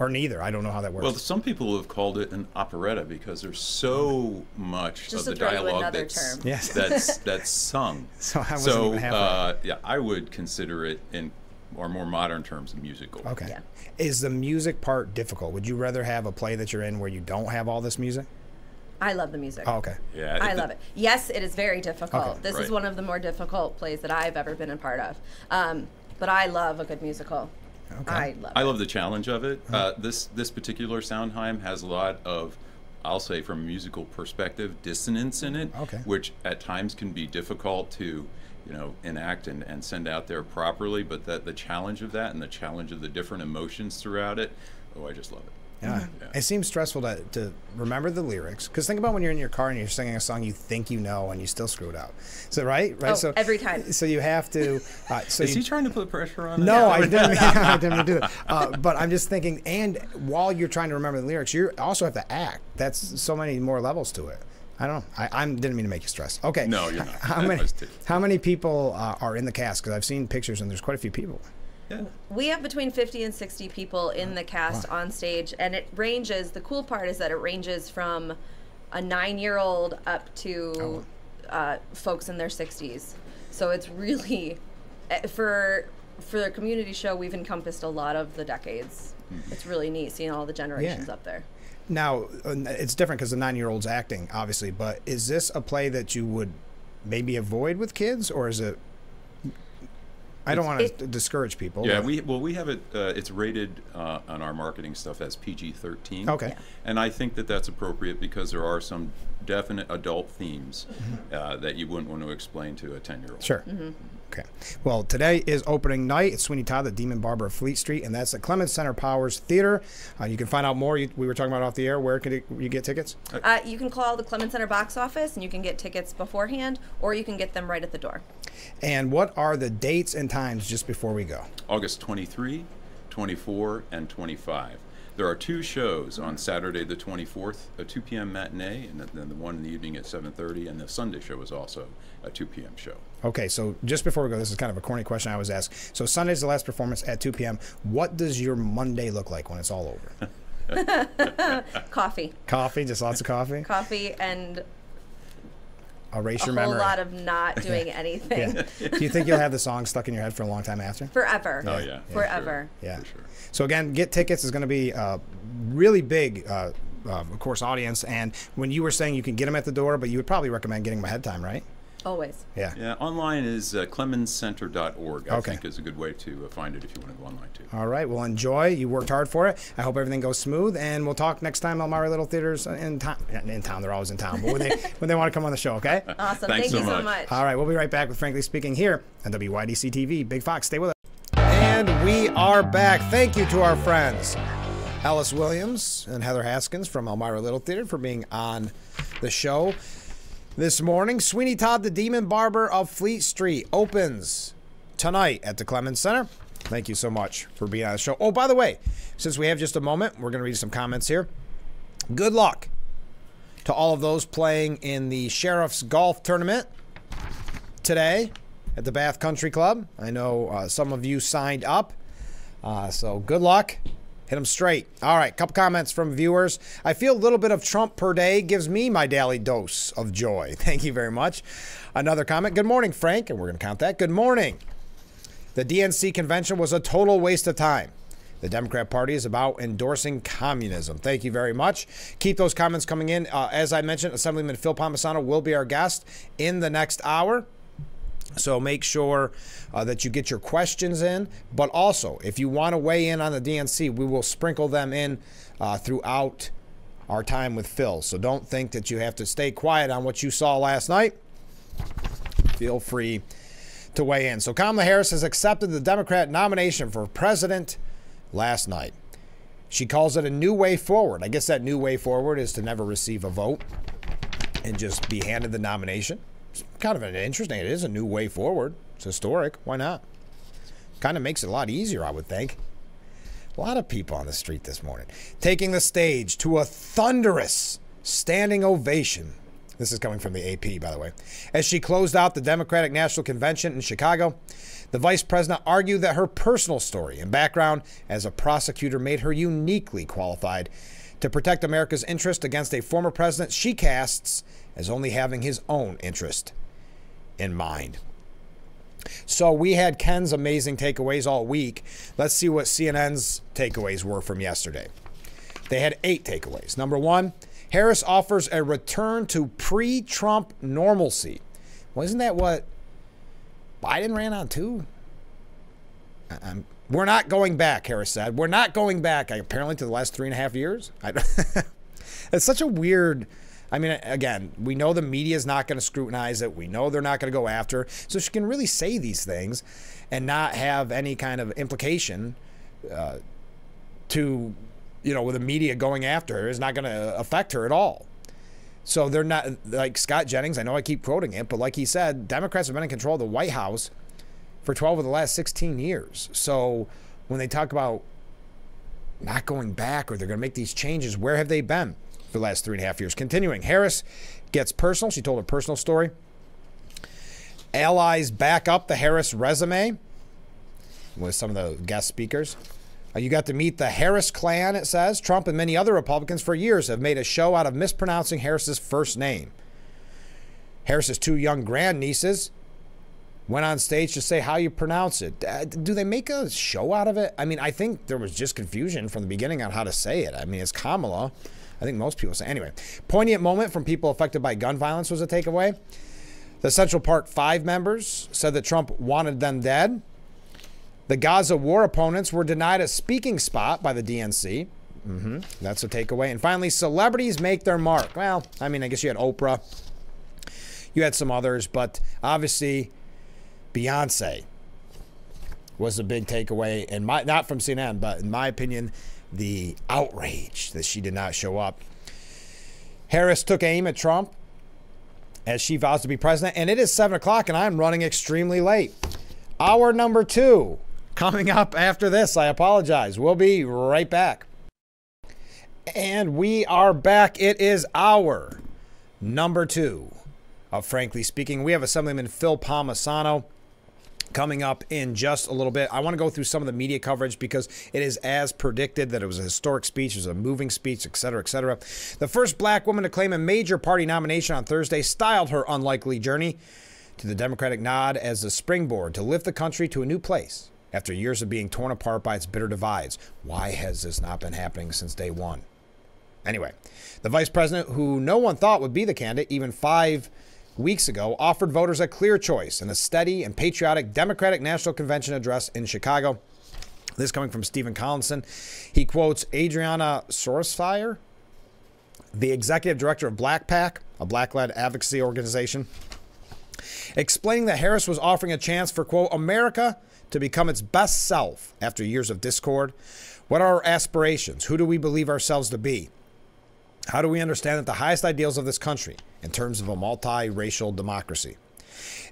Or neither? I don't know how that works. Well, some people have called it an operetta because there's so much Just of the dialogue that's. Yes. that's that's sung. So I wasn't so even halfway. uh, yeah, I would consider it in or more modern terms a musical. okay. Yeah. Is the music part difficult? Would you rather have a play that you're in where you don't have all this music? I love the music. Oh, okay. Yeah, I if love it. Yes, it is very difficult. Okay. This is one of the more difficult plays that I've ever been a part of. Um, but I love a good musical. Okay. I love I it. love the challenge of it. Uh-huh. Uh, this this particular Sondheim has a lot of, I'll say, from a musical perspective, dissonance in it, Okay. which at times can be difficult to, you know, enact and, and send out there properly. But that the challenge of that and the challenge of the different emotions throughout it, oh, I just love it. Yeah. Yeah. It seems stressful to, to remember the lyrics. Because think about when you're in your car and you're singing a song you think you know and you still screw it up. So, right? Right? Oh, so every time. So you have to. Uh, so Is you, he trying to put pressure on? No. I didn't. Mean, I didn't to do that. Uh, but I'm just thinking, and while you're trying to remember the lyrics, you also have to act. That's so many more levels to it. I don't know. I I'm, didn't mean to make you stress. Okay. No, you're not. How many? How many people uh, are in the cast? Because I've seen pictures and there's quite a few people. Yeah. We have between 50 and 60 people in the cast on stage, and it ranges. The cool part is that it ranges from a nine year old up to uh, folks in their 60s. So it's really, eh, for, for a community show, we've encompassed a lot of the decades. It's really neat seeing all the generations Yeah. up there. Now uh, it's different because the nine year old's acting, obviously. But is this a play that you would maybe avoid with kids, or is it? I don't want to discourage people. Yeah, but- we well we have it. Uh, it's rated uh, on our marketing stuff as PG thirteen. Okay. Yeah. And I think that that's appropriate because there are some definite adult themes uh, that you wouldn't want to explain to a ten year old. Sure. Okay. Well, today is opening night. It's Sweeney Todd, the Demon Barber of Fleet Street, and that's at Clemens Center Powers Theater. Uh, you can find out more. You, we were talking about off the air. Where could it, you get tickets? Uh, you can call the Clemens Center box office and you can get tickets beforehand, or you can get them right at the door. And what are the dates and times just before we go? August 23, 24, and 25. There are two shows on Saturday the 24th, a 2 p.m. matinee, and then the one in the evening at 7:30, and the Sunday show is also a 2 p.m. show. Okay, so just before we go, this is kind of a corny question I always ask. So Sunday's the last performance at 2 p.m. What does your Monday look like when it's all over? Coffee. coffee, just lots of coffee. Coffee and erase a your whole memory. lot of not doing anything Yeah. Do you think you'll have the song stuck in your head for a long time after? forever. Oh yeah. for Forever. Sure. Yeah. For sure. So again, get tickets is going to be a really big, uh, uh, of course, audience. And when you were saying you can get them at the door, but you would probably recommend getting them ahead time, right? Always. Yeah. Yeah, online is uh, clemenscenter.org. I Okay. think is a good way to uh, find it if you want to go online too. All right. Well, enjoy. You worked hard for it. I hope everything goes smooth, and we'll talk next time. Elmira Little Theaters in town. In town, they're always in town. But when they when they want to come on the show, okay? Awesome. Thanks Thank so you so much. much. All right. We'll be right back with Frankly Speaking here on WYDC TV. Big Fox, stay with us. And we are back. Thank you to our friends Alice Williams and Heather Haskins from Elmira Little Theater for being on the show this morning. Sweeney Todd, the Demon Barber of Fleet Street, opens tonight at the Clemens Center. Thank you so much for being on the show. Oh, by the way, since we have just a moment, we're going to read some comments here. Good luck to all of those playing in the Sheriff's Golf Tournament today at the Bath Country Club. I know uh, some of you signed up, uh, so good luck. Hit them straight. All right, couple comments from viewers. I feel a little bit of Trump per day gives me my daily dose of joy. Thank you very much. Another comment. Good morning, Frank, and we're going to count that. Good morning. The DNC convention was a total waste of time. The Democrat Party is about endorsing communism. Thank you very much. Keep those comments coming in. Uh, as I mentioned, Assemblyman Phil Palmesano will be our guest in the next hour. So make sure uh, that you get your questions in. But also, if you want to weigh in on the DNC, we will sprinkle them in uh, throughout our time with Phil. So don't think that you have to stay quiet on what you saw last night. Feel free to weigh in. So Kamala Harris has accepted the Democrat nomination for president last night. She calls it a new way forward. I guess that new way forward is to never receive a vote and just be handed the nomination. It's kind of an interesting. It is a new way forward. It's historic. Why not? Kind of makes it a lot easier, I would think. A lot of people on the street this morning taking the stage to a thunderous standing ovation. This is coming from the AP, by the way. As she closed out the Democratic National Convention in Chicago, the vice president argued that her personal story and background as a prosecutor made her uniquely qualified to protect America's interest against a former president she casts as only having his own interest in mind. So we had Ken's amazing takeaways all week. Let's see what CNN's takeaways were from yesterday. They had eight takeaways. Number one, Harris offers a return to pre Trump normalcy. Wasn't that what Biden ran on too? I'm, we're not going back, Harris said. We're not going back, apparently, to the last three and a half years. It's such a weird. I mean, again, we know the media is not going to scrutinize it. We know they're not going to go after. So she can really say these things and not have any kind of implication uh, to, you know, with the media going after her is not going to affect her at all. So they're not like Scott Jennings. I know I keep quoting it, but like he said, Democrats have been in control of the White House for 12 of the last 16 years. So when they talk about not going back or they're going to make these changes, where have they been for the last three and a half years? Continuing, Harris gets personal. She told a personal story. Allies back up the Harris resume with some of the guest speakers. Uh, you got to meet the Harris clan, it says. Trump and many other Republicans for years have made a show out of mispronouncing Harris's first name. Harris's two young grandnieces went on stage to say how you pronounce it. Uh, do they make a show out of it? I mean, I think there was just confusion from the beginning on how to say it. I mean, it's Kamala. I think most people say. Anyway, poignant moment from people affected by gun violence was a takeaway. The Central Park Five members said that Trump wanted them dead. The Gaza war opponents were denied a speaking spot by the DNC. Mm-hmm. That's a takeaway. And finally, celebrities make their mark. Well, I mean, I guess you had Oprah, you had some others, but obviously, Beyonce was a big takeaway, and not from CNN, but in my opinion, the outrage that she did not show up. Harris took aim at Trump as she vows to be president, and it is seven o'clock, and I'm running extremely late. Hour number two coming up after this. I apologize. We'll be right back. And we are back. It is hour number two of Frankly Speaking. We have Assemblyman Phil Palmesano coming up in just a little bit. I want to go through some of the media coverage because it is as predicted that it was a historic speech, it was a moving speech, et cetera, et cetera. The first black woman to claim a major party nomination on Thursday styled her unlikely journey to the Democratic nod as the springboard to lift the country to a new place after years of being torn apart by its bitter divides. Why has this not been happening since day one? Anyway, the vice president, who no one thought would be the candidate even five weeks ago, offered voters a clear choice in a steady and patriotic Democratic National Convention address in Chicago. This coming from Stephen Collinson. He quotes Adriana Shropshire, the executive director of Black PAC, a black led advocacy organization, explaining that Harris was offering a chance for, quote, America to become its best self after years of discord. What are our aspirations? Who do we believe ourselves to be? How do we understand that the highest ideals of this country in terms of a multiracial democracy?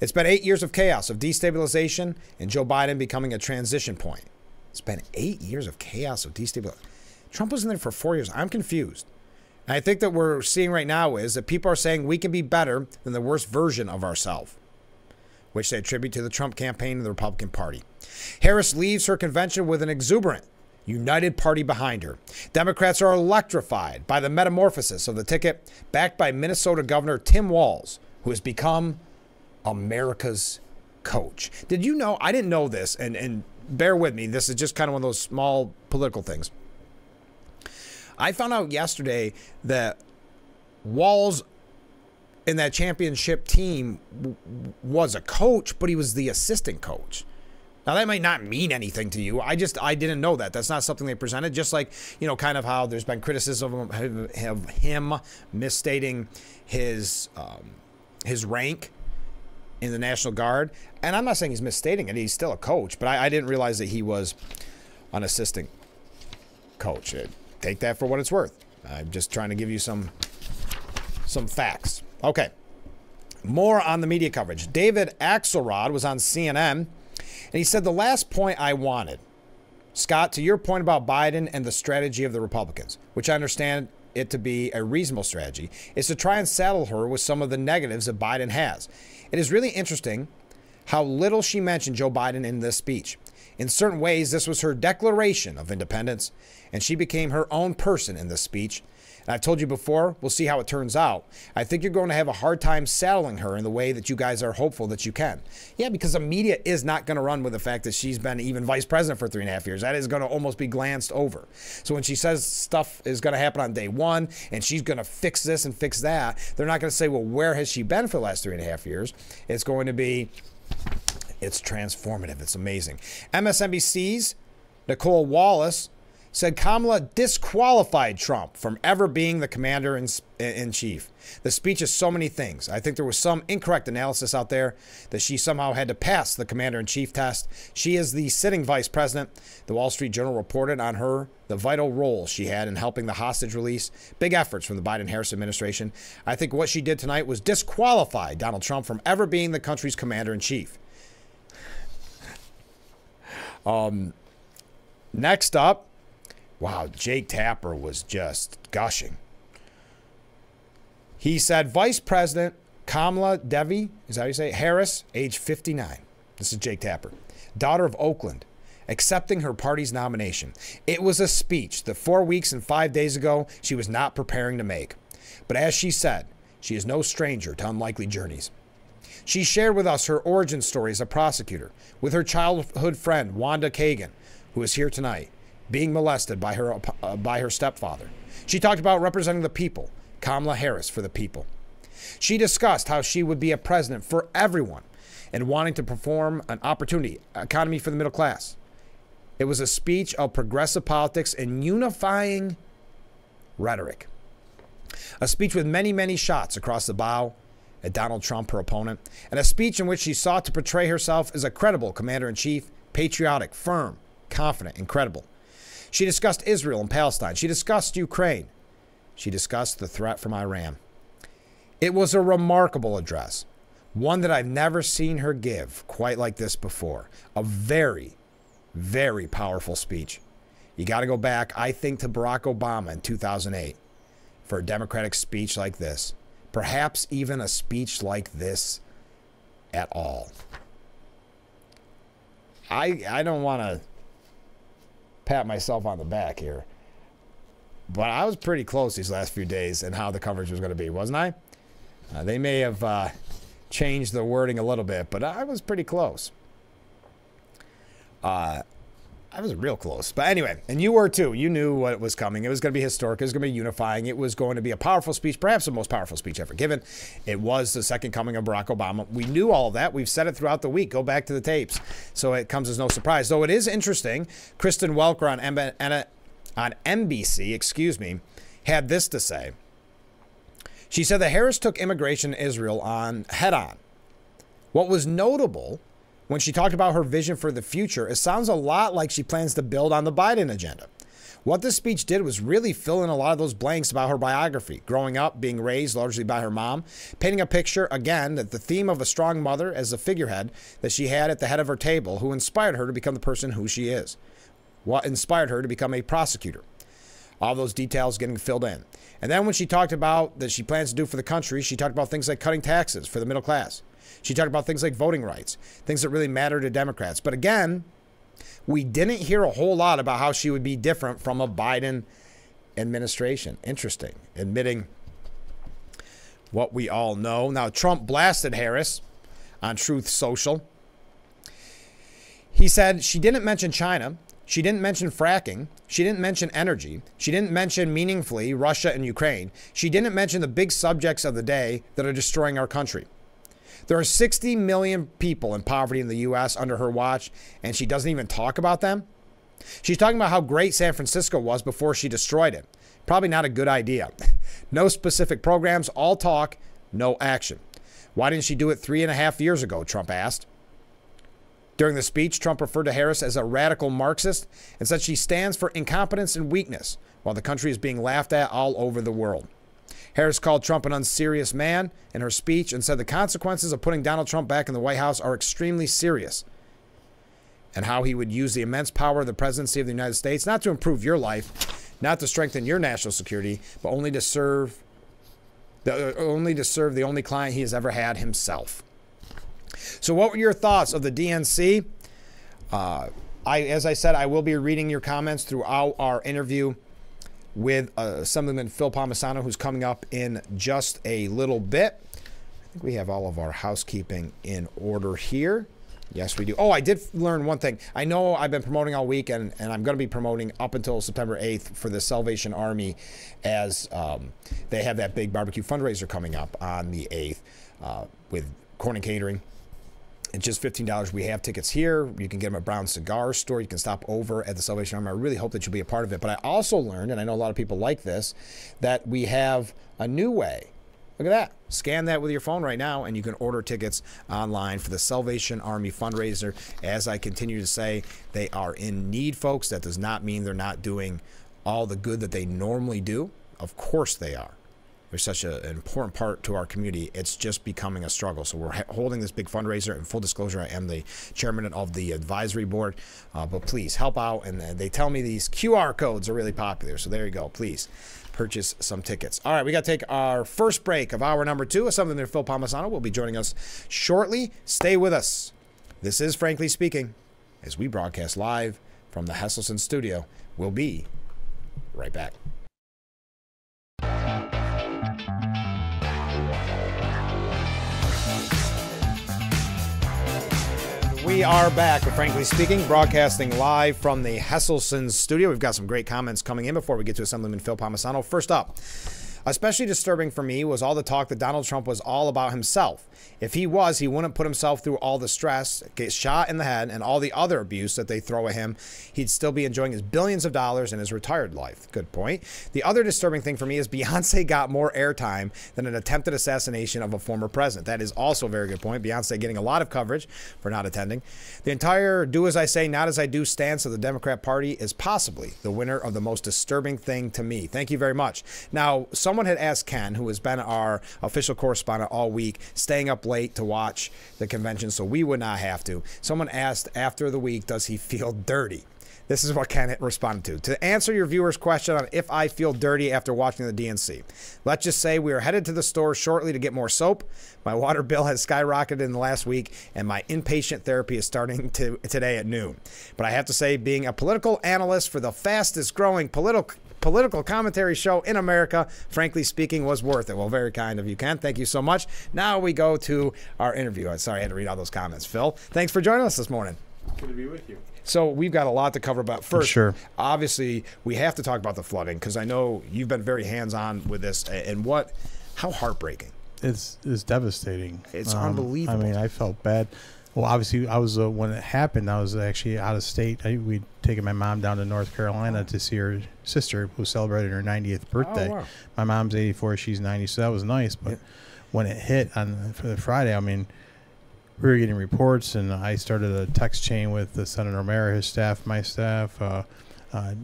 It's been eight years of chaos, of destabilization, and Joe Biden becoming a transition point. It's been eight years of chaos, of destabilization. Trump was in there for four years. I'm confused. And I think that we're seeing right now is that people are saying we can be better than the worst version of ourselves, which they attribute to the Trump campaign and the Republican Party. Harris leaves her convention with an exuberant united party behind her. Democrats are electrified by the metamorphosis of the ticket, backed by Minnesota Governor Tim Walz, who has become America's coach. Did you know? I didn't know this, and, and bear with me. This is just kind of one of those small political things. I found out yesterday that Walz in that championship team was a coach, but he was the assistant coach. Now that might not mean anything to you. I just I didn't know that. That's not something they presented. Just like you know, kind of how there's been criticism of him misstating his um, his rank in the National Guard. And I'm not saying he's misstating it. He's still a coach, but I, I didn't realize that he was an assistant coach. Uh, take that for what it's worth. I'm just trying to give you some some facts. Okay. More on the media coverage. David Axelrod was on CNN and he said, The last point I wanted, Scott, to your point about Biden and the strategy of the Republicans, which I understand it to be a reasonable strategy, is to try and saddle her with some of the negatives that Biden has. It is really interesting how little she mentioned Joe Biden in this speech. In certain ways, this was her declaration of independence, and she became her own person in this speech. I've told you before, we'll see how it turns out. I think you're going to have a hard time saddling her in the way that you guys are hopeful that you can. Yeah, because the media is not going to run with the fact that she's been even vice president for three and a half years. That is going to almost be glanced over. So when she says stuff is going to happen on day one and she's going to fix this and fix that, they're not going to say, well, where has she been for the last three and a half years? It's going to be, it's transformative. It's amazing. MSNBC's Nicolle Wallace said Kamala disqualified Trump from ever being the commander in, in chief. The speech is so many things. I think there was some incorrect analysis out there that she somehow had to pass the commander in chief test. She is the sitting vice president. The Wall Street Journal reported on her the vital role she had in helping the hostage release. Big efforts from the Biden Harris administration. I think what she did tonight was disqualify Donald Trump from ever being the country's commander in chief. Um, next up, Wow, Jake Tapper was just gushing. He said, Vice President Kamala Devi, is that how you say it? Harris, age 59. This is Jake Tapper, daughter of Oakland, accepting her party's nomination. It was a speech that four weeks and five days ago she was not preparing to make. But as she said, she is no stranger to unlikely journeys. She shared with us her origin story as a prosecutor with her childhood friend, Wanda Kagan, who is here tonight being molested by her, uh, by her stepfather. She talked about representing the people, Kamala Harris for the people. She discussed how she would be a president for everyone and wanting to perform an opportunity economy for the middle class. It was a speech of progressive politics and unifying rhetoric. A speech with many, many shots across the bow at Donald Trump, her opponent, and a speech in which she sought to portray herself as a credible commander in chief, patriotic, firm, confident, and credible. She discussed Israel and Palestine. She discussed Ukraine. She discussed the threat from Iran. It was a remarkable address, one that I've never seen her give quite like this before. A very, very powerful speech. You got to go back, I think, to Barack Obama in 2008 for a Democratic speech like this. Perhaps even a speech like this at all. I I don't want to pat myself on the back here, but I was pretty close these last few days and how the coverage was going to be, wasn't I? Uh, they may have uh, changed the wording a little bit, but I was pretty close. Uh, I was real close. But anyway, and you were too. You knew what was coming. It was going to be historic. It was going to be unifying. It was going to be a powerful speech, perhaps the most powerful speech ever given. It was the second coming of Barack Obama. We knew all of that. We've said it throughout the week. Go back to the tapes. So it comes as no surprise. Though it is interesting, Kristen Welker on, M- on NBC, excuse me, had this to say. She said that Harris took immigration in Israel on head on. What was notable when she talked about her vision for the future, it sounds a lot like she plans to build on the Biden agenda. What this speech did was really fill in a lot of those blanks about her biography, growing up, being raised largely by her mom, painting a picture, again, that the theme of a strong mother as a figurehead that she had at the head of her table who inspired her to become the person who she is. What inspired her to become a prosecutor. All those details getting filled in. And then when she talked about that she plans to do for the country, she talked about things like cutting taxes for the middle class, she talked about things like voting rights, things that really matter to Democrats. But again, we didn't hear a whole lot about how she would be different from a Biden administration. Interesting. Admitting what we all know. Now, Trump blasted Harris on Truth Social. He said she didn't mention China. She didn't mention fracking. She didn't mention energy. She didn't mention meaningfully Russia and Ukraine. She didn't mention the big subjects of the day that are destroying our country. There are 60 million people in poverty in the U.S. under her watch, and she doesn't even talk about them. She's talking about how great San Francisco was before she destroyed it. Probably not a good idea. No specific programs, all talk, no action. Why didn't she do it three and a half years ago? Trump asked. During the speech, Trump referred to Harris as a radical Marxist and said she stands for incompetence and weakness while the country is being laughed at all over the world. Harris called Trump an unserious man in her speech and said the consequences of putting Donald Trump back in the White House are extremely serious. And how he would use the immense power of the presidency of the United States not to improve your life, not to strengthen your national security, but only to serve the, only to serve the only client he has ever had himself. So, what were your thoughts of the DNC? Uh, I, as I said, I will be reading your comments throughout our interview with uh, Assemblyman Phil Palmesano, who's coming up in just a little bit. I think we have all of our housekeeping in order here. Yes, we do. Oh, I did learn one thing. I know I've been promoting all week, and, and I'm going to be promoting up until September 8th for the Salvation Army as um, they have that big barbecue fundraiser coming up on the 8th uh, with Corning Catering it's just $15. We have tickets here. You can get them at Brown Cigar Store. You can stop over at the Salvation Army. I really hope that you'll be a part of it. But I also learned, and I know a lot of people like this, that we have a new way. Look at that. Scan that with your phone right now, and you can order tickets online for the Salvation Army fundraiser. As I continue to say, they are in need, folks. That does not mean they're not doing all the good that they normally do. Of course they are. They're such a, an important part to our community. It's just becoming a struggle. So we're holding this big fundraiser. And full disclosure, I am the chairman of the advisory board. Uh, but please help out. And they tell me these QR codes are really popular. So there you go. Please purchase some tickets. All right, we got to take our first break of hour number two. Something that Phil Palmesano will be joining us shortly. Stay with us. This is Frankly Speaking as we broadcast live from the Hesselson studio. We'll be right back. We are back, frankly speaking, broadcasting live from the Hesselson studio. We've got some great comments coming in before we get to Assemblyman Phil Palmesano. First up, Especially disturbing for me was all the talk that Donald Trump was all about himself. If he was, he wouldn't put himself through all the stress, get shot in the head, and all the other abuse that they throw at him. He'd still be enjoying his billions of dollars in his retired life. Good point. The other disturbing thing for me is Beyonce got more airtime than an attempted assassination of a former president. That is also a very good point. Beyonce getting a lot of coverage for not attending. The entire do as I say, not as I do stance of the Democrat Party is possibly the winner of the most disturbing thing to me. Thank you very much. Now, someone had asked Ken, who has been our official correspondent all week, staying up late to watch the convention so we would not have to. Someone asked after the week, does he feel dirty? This is what Ken responded to. To answer your viewer's question on if I feel dirty after watching the DNC, let's just say we are headed to the store shortly to get more soap. My water bill has skyrocketed in the last week, and my inpatient therapy is starting to, today at noon. But I have to say, being a political analyst for the fastest growing political political commentary show in America, frankly speaking, was worth it. Well, very kind of you, Ken. Thank you so much. Now we go to our interview. Sorry, I had to read all those comments. Phil, thanks for joining us this morning. Good to be with you. So we've got a lot to cover. But first, Sure. obviously, we have to talk about the flooding because I know you've been very hands-on with this. And what, how heartbreaking. It's it's devastating. It's Um, unbelievable. I mean, I felt bad. Well, obviously, I was uh, when it happened. I was actually out of state. I, we'd taken my mom down to North Carolina to see her sister, who celebrated her 90th birthday. Oh, wow. My mom's 84; she's 90, so that was nice. But Yeah. when it hit on for the Friday, I mean, we were getting reports, and I started a text chain with the Senator O'Mara, his staff, my staff, uh, uh,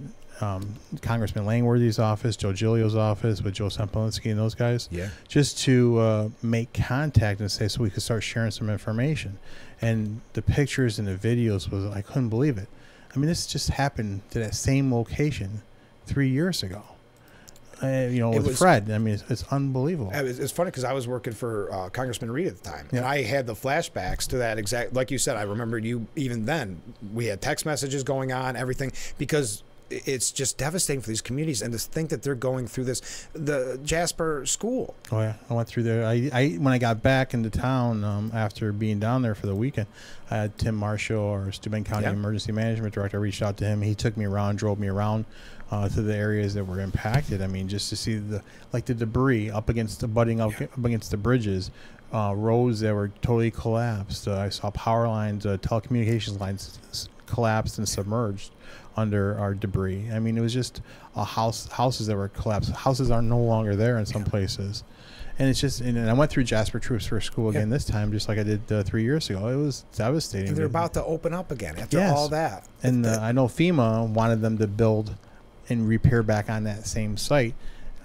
um, Congressman Langworthy's office, Joe Giglio's office, with Joe Sempolinski and those guys Yeah. just to uh, make contact and say so we could start sharing some information. And the pictures and the videos was I couldn't believe it. I mean, this just happened to that same location three years ago. Uh, you know, It with was- Fred. I mean, it's, it's unbelievable. It was- It's funny because I was working for uh, Congressman Reed at the time, and I had the flashbacks to that exact. Like you said, I remember you even then. We had text messages going on, everything because it's just devastating for these communities, and to think that they're going through this. The Jasper School. Oh yeah, I went through there. I, I when I got back into town um, after being down there for the weekend, I had Tim Marshall, our Steuben County Yeah. Emergency Management Director. I reached out to him. He took me around, drove me around uh, to the areas that were impacted. I mean, just to see the like the debris up against the butting up, Yeah. up against the bridges, uh, roads that were totally collapsed. Uh, I saw power lines, uh, telecommunications lines collapsed and submerged under our debris. I mean, it was just a house houses that were collapsed. Houses are no longer there in some places, and it's just. And I went through Jasper Troupsburg school again Yeah. this time, just like I did uh, three years ago. It was devastating. And they're about to open up again after Yes. all that. and uh, I know FEMA wanted them to build and repair back on that same site.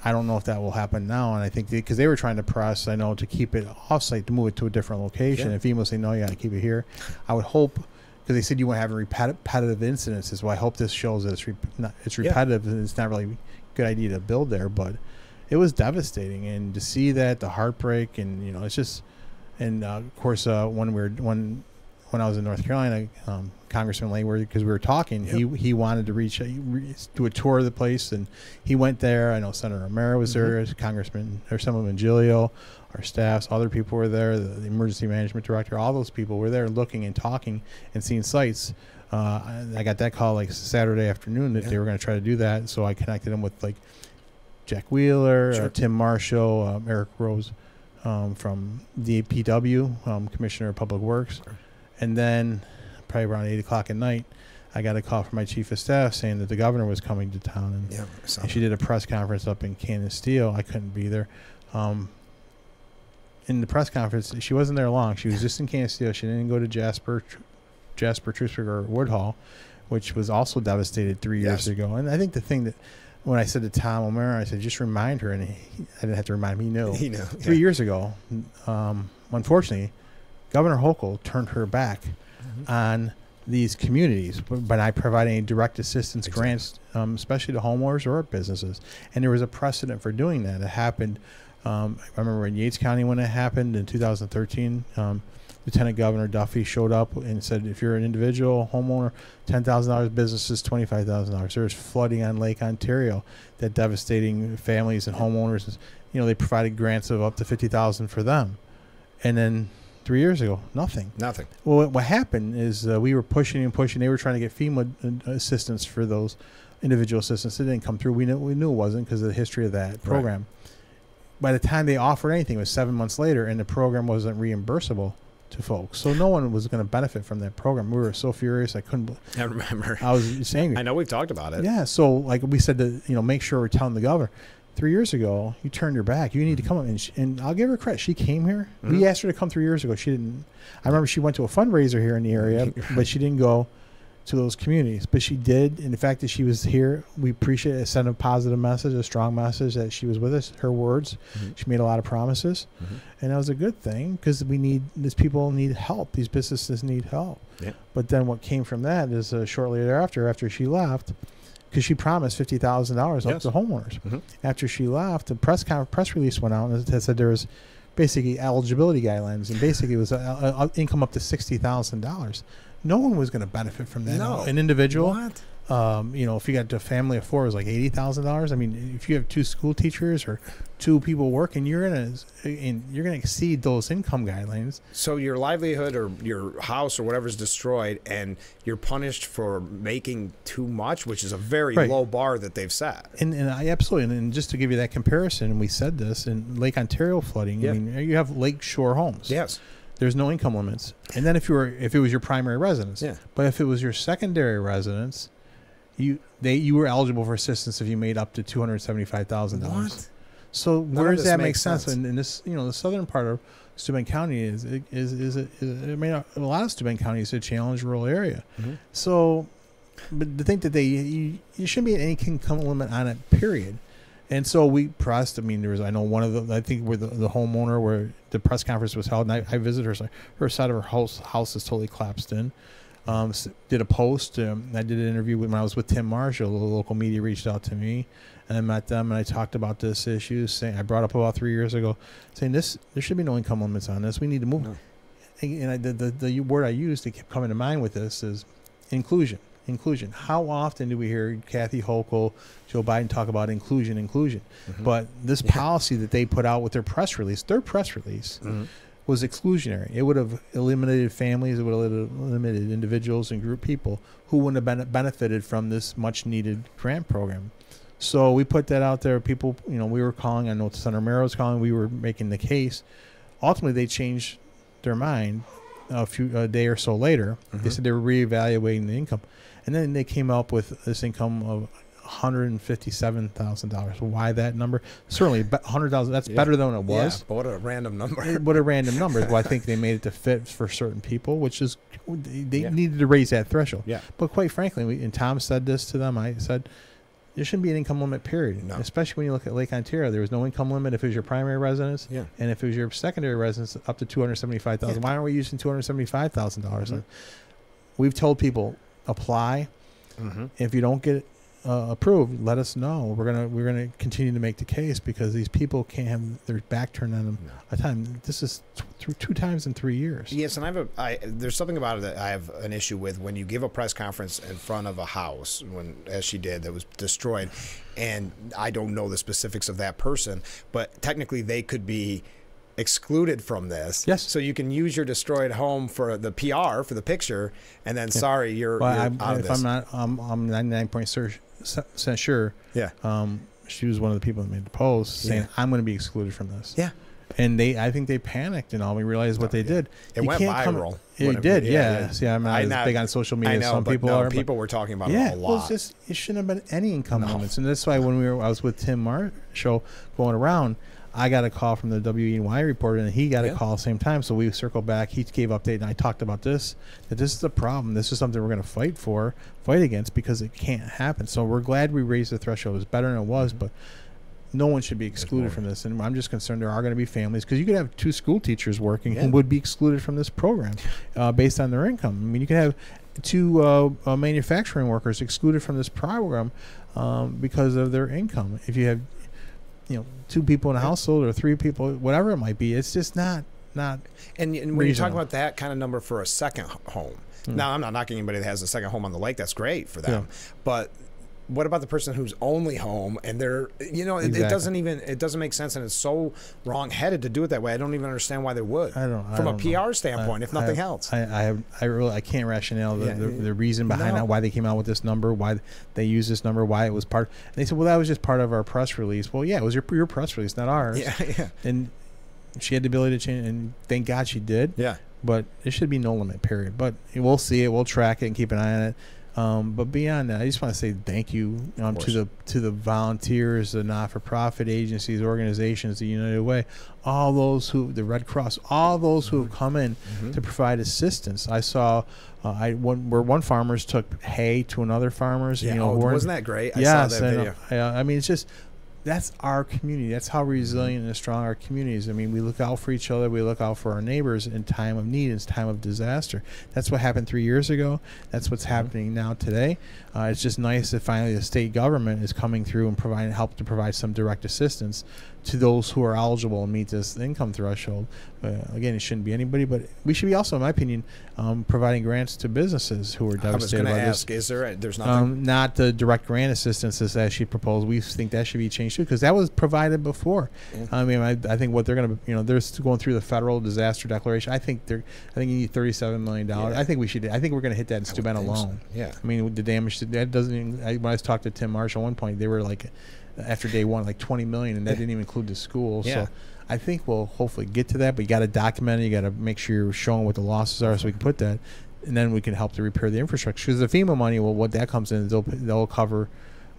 I don't know if that will happen now, and I think because they, were trying to press, I know, to keep it off-site to move it to a different location. Yeah. And FEMA was saying, no, you got to keep it here. I would hope because they said you want to have repeti- repetitive incidences. Well, I hope this shows that it's re- not, it's Yeah. repetitive and it's not really a good idea to build there. But it was devastating, and to see that the heartbreak, and you know, it's just, and uh, of course, uh, when we were when when I was in North Carolina, um, Congressman Langworthy, because we were talking, he he wanted to reach do a tour of the place, and he went there. I know Senator O'Mara was there, Congressman or some of our staffs, other people were there, the, the emergency management director, all those people were there looking and talking and seeing sites. Uh, I, I got that call like Saturday afternoon that Yeah. they were going to try to do that, so I connected them with like Jack Wheeler, Sure. uh, Tim Marshall, um, Eric Rose um, from DPW, um, Commissioner of Public Works. And then, probably around 8 o'clock at night, I got a call from my chief of staff saying that the governor was coming to town. And, yeah. and she did a press conference up in Canisteo. I couldn't be there. Um, in the press conference, she wasn't there long. She was just in Canisteo. She didn't go to Jasper, Jasper, Troupsburg, or Woodhull, which was also devastated three years Yes. ago. And I think the thing that, when I said to Tom O'Mara, I said, just remind her, and he, I didn't have to remind him, he knew he knew. three yeah. years ago, um, unfortunately, Governor Hochul turned her back Mm-hmm. on these communities by not providing direct assistance Exactly. grants, um, especially to homeowners or businesses. And there was a precedent for doing that. It happened. Um, I remember in Yates County when it happened in 2013. Um, Lieutenant Governor Duffy showed up and said, if you're an individual homeowner, $10,000, businesses, $25,000. There's flooding on Lake Ontario that devastating families and homeowners. You know, they provided grants of up to 50000 for them. And then three years ago, nothing. Nothing. Well, what, what happened is uh, we were pushing and pushing. They were trying to get FEMA uh, assistance for those individual assistance. It didn't come through. We knew we knew it wasn't because of the history of that program. By the time they offered anything, it was seven months later, and the program wasn't reimbursable to folks. So no one was going to benefit from that program. We were so furious. I couldn't. I remember. I was angry. I know we've talked about it. Yeah. So like we said to you know make sure we're telling the governor. Three years ago, you turned your back. You need to come up and, sh- and I'll give her credit. She came here. Mhm. We asked her to come three years ago. She didn't. I remember she went to a fundraiser here in the area, but she didn't go. To those communities. But she did, and the fact that she was here, we appreciate it. Sent a positive message, a strong message that she was with us. Her words, Mhm. she made a lot of promises, Mhm. and that was a good thing because we need these people need help. These businesses need help. Yeah. But then what came from that is uh, shortly thereafter, after she left, because she promised fifty thousand dollars up Yes. to homeowners. Mhm. After she left, the press con- press release went out and it said there was basically eligibility guidelines, and basically it was uh, uh, income up to sixty thousand dollars. No one was going to benefit from that. No. An individual, What? um, you know, if you got a family of four, it was like eighty thousand dollars. I mean, if you have two school teachers or two people working, you're gonna and you're gonna exceed those income guidelines. So your livelihood or your house or whatever is destroyed, and you're punished for making too much, which is a very Right. low bar that they've set. And, and I absolutely, and just to give you that comparison, we said this in Lake Ontario flooding. Yeah. I mean, you have lake shore homes. Yes. There's no income limits. And then if you were, if it was your primary residence, Yeah. But if it was your secondary residence, you they you were eligible for assistance if you made up to two hundred seventy five thousand dollars. So None where does that make sense? sense. And in this, you know, the southern part of Steuben County is is is, is, I mean, a lot of Steuben County is a challenged rural area. Mhm. So, but to think that they you, you shouldn't be at any income limit on it, period. And so we pressed. I mean, there was I know one of the I think where the, the homeowner where the press conference was held, and I, I visited her. side- Her side of her house house is totally collapsed in. Um, did a post. Um, I did an interview with, when I was with Tim Marshall. The local media reached out to me, and I met them, and I talked about this issue. Saying I brought up about three years ago, saying this there should be no income limits on this. We need to move. No. And and I, the, the the word I used that kept coming to mind with this is inclusion. Inclusion. How often do we hear Kathy Hochul, Joe Biden talk about inclusion, inclusion? Mhm. But this Yeah. policy that they put out with their press release, their press release Mhm. was exclusionary. It would have eliminated families, it would have eliminated individuals and group people who wouldn't have been benefited from this much needed grant program. So we put that out there. People, you know, we were calling. I know Senator O'Mara was calling. We were making the case. Ultimately, they changed their mind a few a day or so later. They Mhm. said they were reevaluating the income, and then they came up with this income of. Hundred and fifty-seven thousand dollars. Why that number? Certainly, hundred thousand. That's Yeah. better than it Yeah, was. but what a random number. What a random number. Well, I think they made it to fit for certain people, which is they, Yeah. needed to raise that threshold. Yeah. But quite frankly, we, and Tom said this to them. I said there shouldn't be an income limit. Period. No. Especially when you look at Lake Ontario, there was no income limit if it was your primary residence, Yeah. and if it was your secondary residence, up to two hundred seventy-five thousand. Yeah. Why aren't we using two hundred seventy-five thousand dollars? Mhm. We've told people apply. Mm-hmm. If you don't get uh, approved, let us know. We're gonna we're gonna continue to make the case because these people can't have their back turned on them No. a time. This is two times in three years. Yes, and I have a. I, there's something about it that I have an issue with when you give a press conference in front of a house, when as she did, that was destroyed, and I don't know the specifics of that person, but technically they could be excluded from this. Yes. So you can use your destroyed home for the PR for the picture, and then sorry, you're, Well, you're I'm, out of if this. I'm not, I'm 99 percent sure. yeah. Um, she was one of the people that made the post saying, Yeah. "I'm going to be excluded from this." Yeah. And they, I think they panicked and all. We realized what Oh, they yeah. did. It You went can't come- viral. It did, Yeah, yeah. yeah. See, I'm not I as big on social media I know, some people no, are. people were talking about yeah, it a well, lot. it's just it shouldn't have been any income No. limits, and that's why when we were, I was with Tim Marshall going around. I got a call from the WENY reporter, and he got Yeah. a call same time. So we circled back. He gave update, and I talked about this. That this is a problem. This is something we're going to fight for, fight against, because it can't happen. So we're glad we raised the threshold. It's better than it was, but no one should be excluded from this. And I'm just concerned there are going to be families because you could have two school teachers working Yeah. who would be excluded from this program uh, based on their income. I mean, you could have two uh, uh, manufacturing workers excluded from this program um, because of their income. If you have, you know, two people in a household or three people, whatever it might be, it's just not not. And, and when you talk reasonable. about that kind of number for a second home, Hmm. now I'm not knocking anybody that has a second home on the lake. That's great for them. But what about the person who's only home and they're, you know, it, it doesn't even, it doesn't make sense and it's so wrong-headed to do it that way. I don't even understand why they would. I don't. From a don't know. PR standpoint, I- if nothing I, else. I, I have. I really. I can't rationale the, Yeah, the, the reason behind no. that, why they came out with this number, why they used this number, why it was part. And they said, "Well, that was just part of our press release." Well, yeah, it was your your press release, not ours. yeah, yeah, And she had the ability to change, and thank God she did. yeah. But it should be no limit, period. But we'll see it. We'll track it and keep an eye on it. Um, but beyond that, I just want to say thank you um, to the to the volunteers, the not-for-profit agencies, organizations, the United Way, all those who, the Red Cross, all those who have come in Mm-hmm. to provide assistance. I saw, uh, I one where one farmers took hay to another farmers. Yeah, you know, oh, wasn't that great? I yes, saw that video. I mean, it's just that's our community. That's how resilient and strong our community is. I mean, we look out for each other. We look out for our neighbors in time of need, in time of disaster. That's what happened three years ago. That's what's Mm-hmm. happening now today. Uh, it's just nice that finally the state government is coming through and providing help to provide some direct assistance to those who are eligible and meet this income threshold. Uh, again, it shouldn't be anybody, but we should be also, in my opinion, um, providing grants to businesses who are devastated I was going to this. ask, is there? There's nothing. Um, not the direct grant assistance as that she proposed. We think that should be changed too because that was provided before. I mean, I, I think what they're going to, you know, they're going through the federal disaster declaration. I think they're, I think you need thirty-seven million dollars. Yeah. I think we should. I think we're going to hit that in Steuben think so. alone. Yeah. I mean, the damage that doesn't. Even, I, when I talked to Tim Marsh at one point, they were like, after day one, like twenty million, and that didn't even include the school. Yeah. So. I think we'll hopefully get to that, but you got to document it. You got to make sure you're showing what the losses are, so we can put that, and then we can help to repair the infrastructure. Because the FEMA money, well, what that comes in, they'll they'll cover,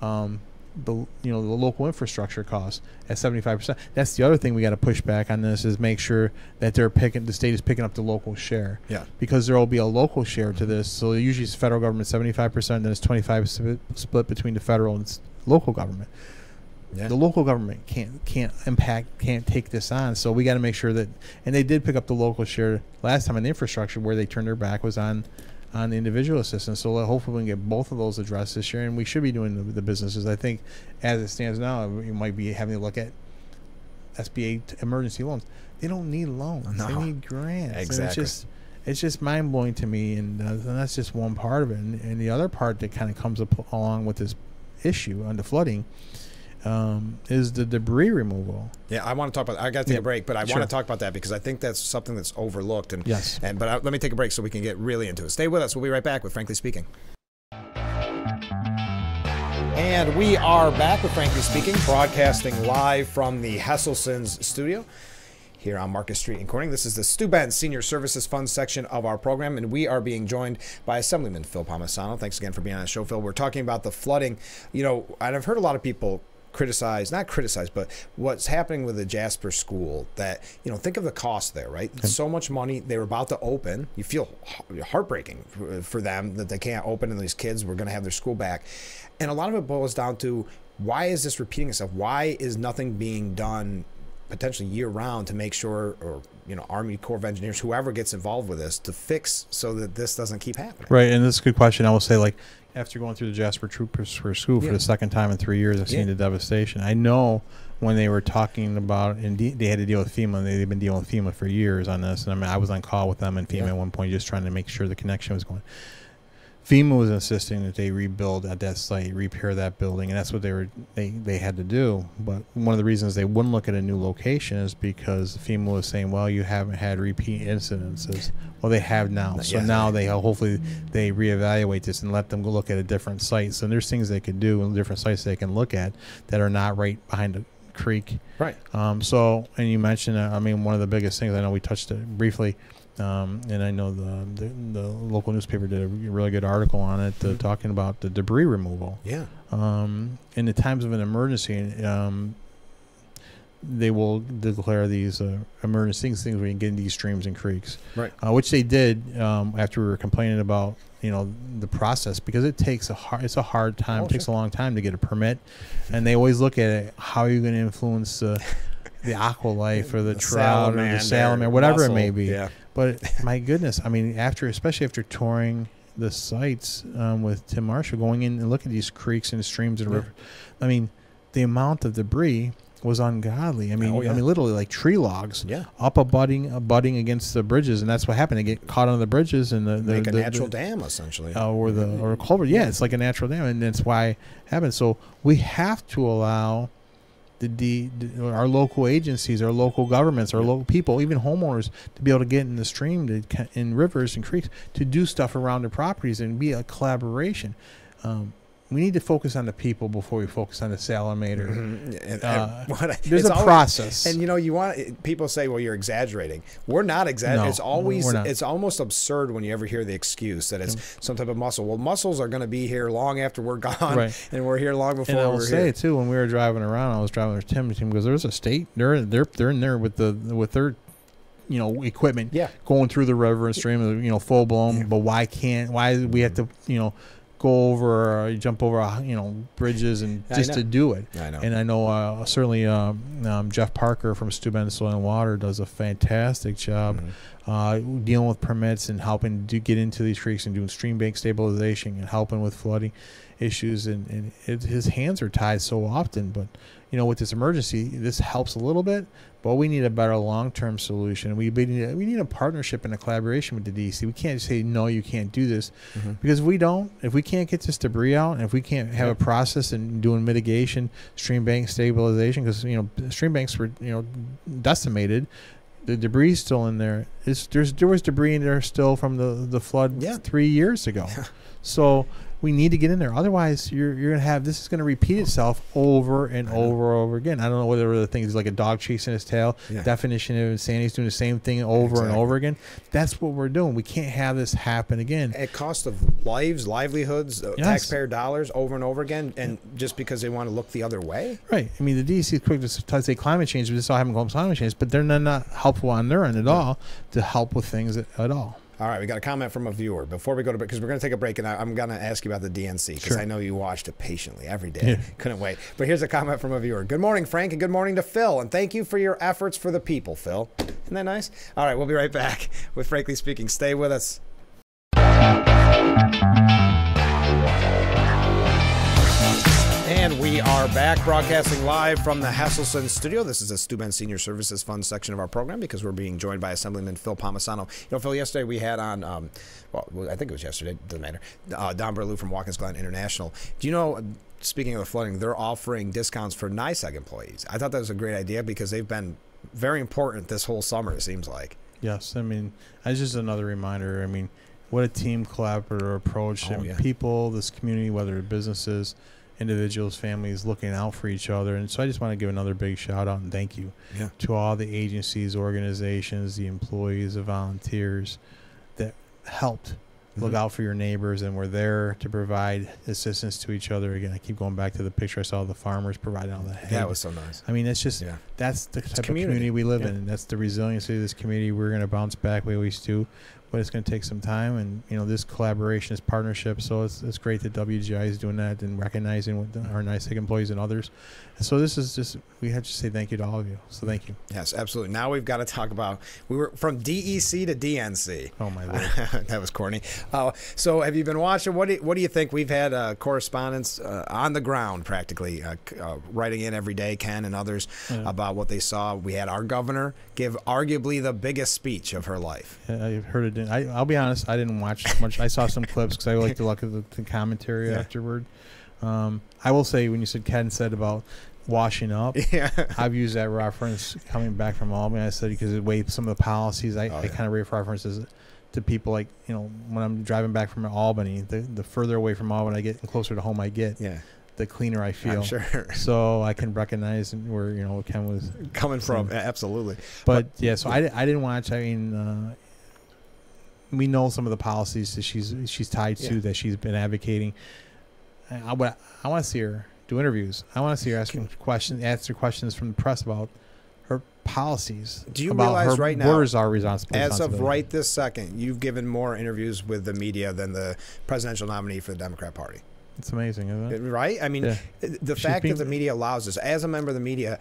um, the you know the local infrastructure costs at seventy five percent. That's the other thing we got to push back on this is make sure that they're picking the state is picking up the local share Yeah. because there will be a local share to this. So usually it's federal government seventy five percent, then it's twenty five split between the federal and local government Yeah. the local government can't can't impact can't take this on. So we got to make sure that and they did pick up the local share last time on the infrastructure where they turned their back was on on the individual assistance. So hopefully we can get both of those addressed this year, and we should be doing the, the businesses. I think as it stands now, you might be having to look at SBA t- emergency loans. They don't need loans. No. They need grants. And Exactly. it's just it's just mind blowing to me, and, uh, and that's just one part of it. And, and the other part that kind of comes up along with this issue on the flooding um, is the debris removal. Yeah, I want to talk about. I got to take Yeah, a break, but I sure. want to talk about that because I think that's something that's overlooked. And Yes. and but I, let me take a break so we can get really into it. Stay with us. We'll be right back with Frankly Speaking. And we are back with Frankly Speaking, broadcasting live from the Hesselson's studio here on Market Street in Corning. This is the Steuben Senior Services Fund section of our program, and we are being joined by Assemblyman Phil Palmesano. Thanks again for being on the show, Phil. We're talking about the flooding. You know, and I've heard a lot of people criticize, not criticize, but what's happening with the Jasper School. That you know, think of the cost there, right? So much money. They were about to open. You feel heartbreaking for, for them that they can't open, and these kids were going to have their school back. And a lot of it boils down to why is this repeating itself? Why is nothing being done potentially year round to make sure, or you know, Army Corps of Engineers, whoever gets involved with this, to fix so that this doesn't keep happening? Right, and this is a good question. I will say, like, after going through the Jasper Troupsburg school Yeah. for the second time in three years, I've seen the devastation. I know when they were talking about, and they had to deal with FEMA. They, they've been dealing with FEMA for years on this, and I mean, I was on call with them and FEMA Yeah. at one point, just trying to make sure the connection was going. FEMA was insisting that they rebuild at that site, repair that building, and that's what they were they, they had to do. But one of the reasons they wouldn't look at a new location is because FEMA was saying, "Well, you haven't had repeat incidences." Well, they have now, so Yeah. now they hopefully they reevaluate this and let them go look at a different site. So there's things they could do and different sites they can look at that are not right behind a creek. Right. Um, so, and you mentioned, uh, I mean, one of the biggest things I know we touched it briefly, um, and I know the, the the local newspaper did a really good article on it, uh, Mhm. talking about the debris removal. Yeah. Um, in the times of an emergency, um, they will declare these uh, emergency things, things where you can get into these streams and creeks, Right. uh, which they did um, after we were complaining about you know the process because it takes a hard it's a hard time Oh, it takes sure. a long time to get a permit and they always look at it how are you going to influence uh, the aqua life or the, trout or the salmon or whatever it may be Yeah. But my goodness, I mean, after especially after touring the sites um, with Tim Marshall, going in and look at these creeks and streams and Yeah. rivers, I mean, the amount of debris was ungodly. I mean, Oh, yeah. I mean, literally like tree logs Yeah. up abutting, abutting against the bridges, and that's what happened. They get caught on the bridges and the, the Make a the- natural the- dam, essentially. uh, or the or a culvert. Yeah, it's like a natural dam, and that's why it happens. So we have to allow the, the, the our local agencies, our local governments, our local people, even homeowners, to be able to get in the stream, to in rivers and creeks, to do stuff around their properties and be a collaboration. Um, we need to focus on the people before we focus on the salamander. And- and Uh, what- there's a always- process. And you know, you want people say, "Well, you're exaggerating." We're not exaggerating. No, it's always it's almost absurd when you ever hear the excuse that it's some type of mussel. Well, mussels are going to be here long after we're gone, Right. and we're here long before and I will say here. too, when we were driving around, I was driving with Tim. Tim goes, "There's a state. They're they're they're in there with the with their, you know, equipment. Yeah. going through the river and stream, you know, full blown. Yeah. But why can't? Why do we have to, you know, go over, or jump over, uh, you know, bridges and just to do it? I know. And I know uh, certainly um, um, Jeff Parker from Steuben Soil and Water does a fantastic job Mhm. uh, dealing with permits and helping to get into these creeks and doing stream bank stabilization and helping with flooding issues. And, and it, his hands are tied so often. But, you know, with this emergency, this helps a little bit. But we need a better long-term solution. We need, we need a partnership and a collaboration with the DEC. We can't say no, you can't do this, Mhm. because if we don't, if we can't get this debris out, and if we can't have Yeah. a process in doing mitigation, stream bank stabilization, because you know stream banks were you know decimated, the debris is still in there. It's, there's there was debris in there still from the the flood Yeah. three years ago. so we need to get in there. Otherwise, you're you're gonna have this is gonna repeat itself over and over and over again. I don't know whether the thing is like a dog chasing his tail. Yeah. Definition of insanity is doing the same thing over and over again. That's what we're doing. We can't have this happen again. At cost of lives, livelihoods, uh, Yes. taxpayer dollars, over and over again, and just because they want to look the other way. Right. I mean, the DEC is quick to say climate change, but this all happened climate change, but they're not, not helpful on their end at all to help with things at, at all. All right, we got a comment from a viewer before we go to break because we're going to take a break, and I, I'm going to ask you about the DNC because Sure. I know you watched it patiently every day. Yeah. Couldn't wait. But here's a comment from a viewer. Good morning, Frank, and good morning to Phil, and thank you for your efforts for the people, Phil. Isn't that nice? All right, we'll be right back with Frankly Speaking. Stay with us. And we are back broadcasting live from the Hasselson studio. This is the Steuben Senior Services Fund section of our program because we're being joined by Assemblyman Phil Palmesano. You know, Phil, yesterday we had on, um, well, I think it was yesterday, doesn't matter, uh, Don Berlew from Watkins Glen International. Do you know, speaking of the flooding, they're offering discounts for NYSEG employees. I thought that was a great idea because they've been very important this whole summer, it seems like. Yes. I mean, that's just another reminder. I mean, what a team collaborative approach. Oh, and yeah. people, this community, whether it's businesses, individuals, families, looking out for each other. And so I just want to give another big shout out and thank you Yeah. to all the agencies, organizations, the employees, the volunteers that helped look Mhm. out for your neighbors and were there to provide assistance to each other. Again, I keep going back to the picture I saw of the farmers providing all the hay. That was so nice. I mean, it's just Yeah. that's the type community. of community we live Yeah. in, and that's the resiliency of this community. We're going to bounce back. We always do, but it's going to take some time. And you know, this collaboration, is partnership. So it's it's great that WGI is doing that and recognizing what the, our NYSEG employees and others. And so this is just we have to say thank you to all of you. So thank you. Yes, absolutely. Now we've got to talk about we were from DEC to DNC. Oh my lord. that was corny. Uh, so, have you been watching? What do you, what do you think? We've had uh, correspondence uh, on the ground, practically uh, uh, writing in every day, Ken and others, Yeah. about what they saw. We had our governor give arguably the biggest speech of her life. Yeah, I heard it. I, I'll be honest. I didn't watch much. I saw some clips because I like to look at the, the commentary Yeah. afterward. Um, I will say when you said Ken said about washing up, yeah, I've used that reference coming back from Albany. I said because it weighs some of the policies. I, Oh, I yeah. kind of references to people like you know when I'm driving back from Albany. The the further away from Albany I get, and closer to home I get, yeah, the cleaner I feel. I'm sure. So I can recognize where you know Ken was. Coming from absolutely. But yeah, so I, I didn't watch. I mean, uh, we know some of the policies that she's she's tied to Yeah. that she's been advocating. I, I, I want to see her do interviews. I want to see her asking questions, answer questions from the press about her policies. Do you realize her right now, borders are responsible? As of right this second, you've given more interviews with the media than the presidential nominee for the Democrat Party. it's amazing, isn't it? Right? I mean, Yeah. the She's fact that the media allows this, as a member of the media,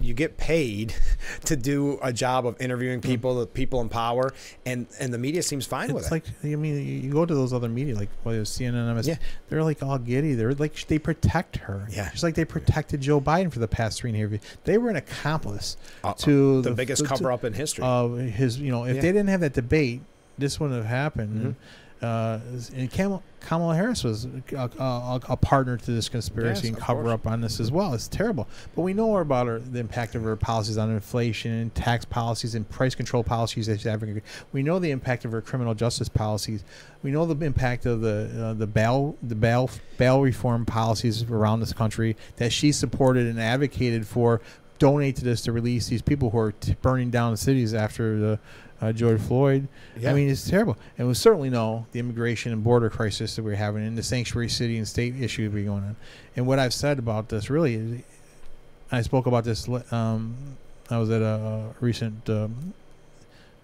you get paid to do a job of interviewing people, the people in power, and and the media seems fine with It's it. like I mean, you go to those other media like it's CNN, MS, Yeah. they're like all giddy. They're like they protect her. Yeah. just like they protected Joe Biden for the past three and a half years. They were an accomplice Uh, to the, biggest to- cover up in history. of his. You know, if Yeah. they didn't have that debate, this wouldn't have happened. Mhm. And Uh, and Kamala, Kamala Harris was a, a, a partner to this conspiracy Yes, and cover course. up on this as well. It's terrible. But we know about her, the impact of her policies on inflation, and tax policies, and price control policies that she's having. We know the impact of her criminal justice policies. We know the impact of the uh, the bail the bail bail reform policies around this country that she supported and advocated for. Donate to this to release these people who are t- burning down the cities after the uh, George Floyd. Yeah. I mean, it's terrible. And we certainly know the immigration and border crisis that we're having and the sanctuary city and state issue we're going on. And what I've said about this really is, I spoke about this. Um, I was at a, a recent um,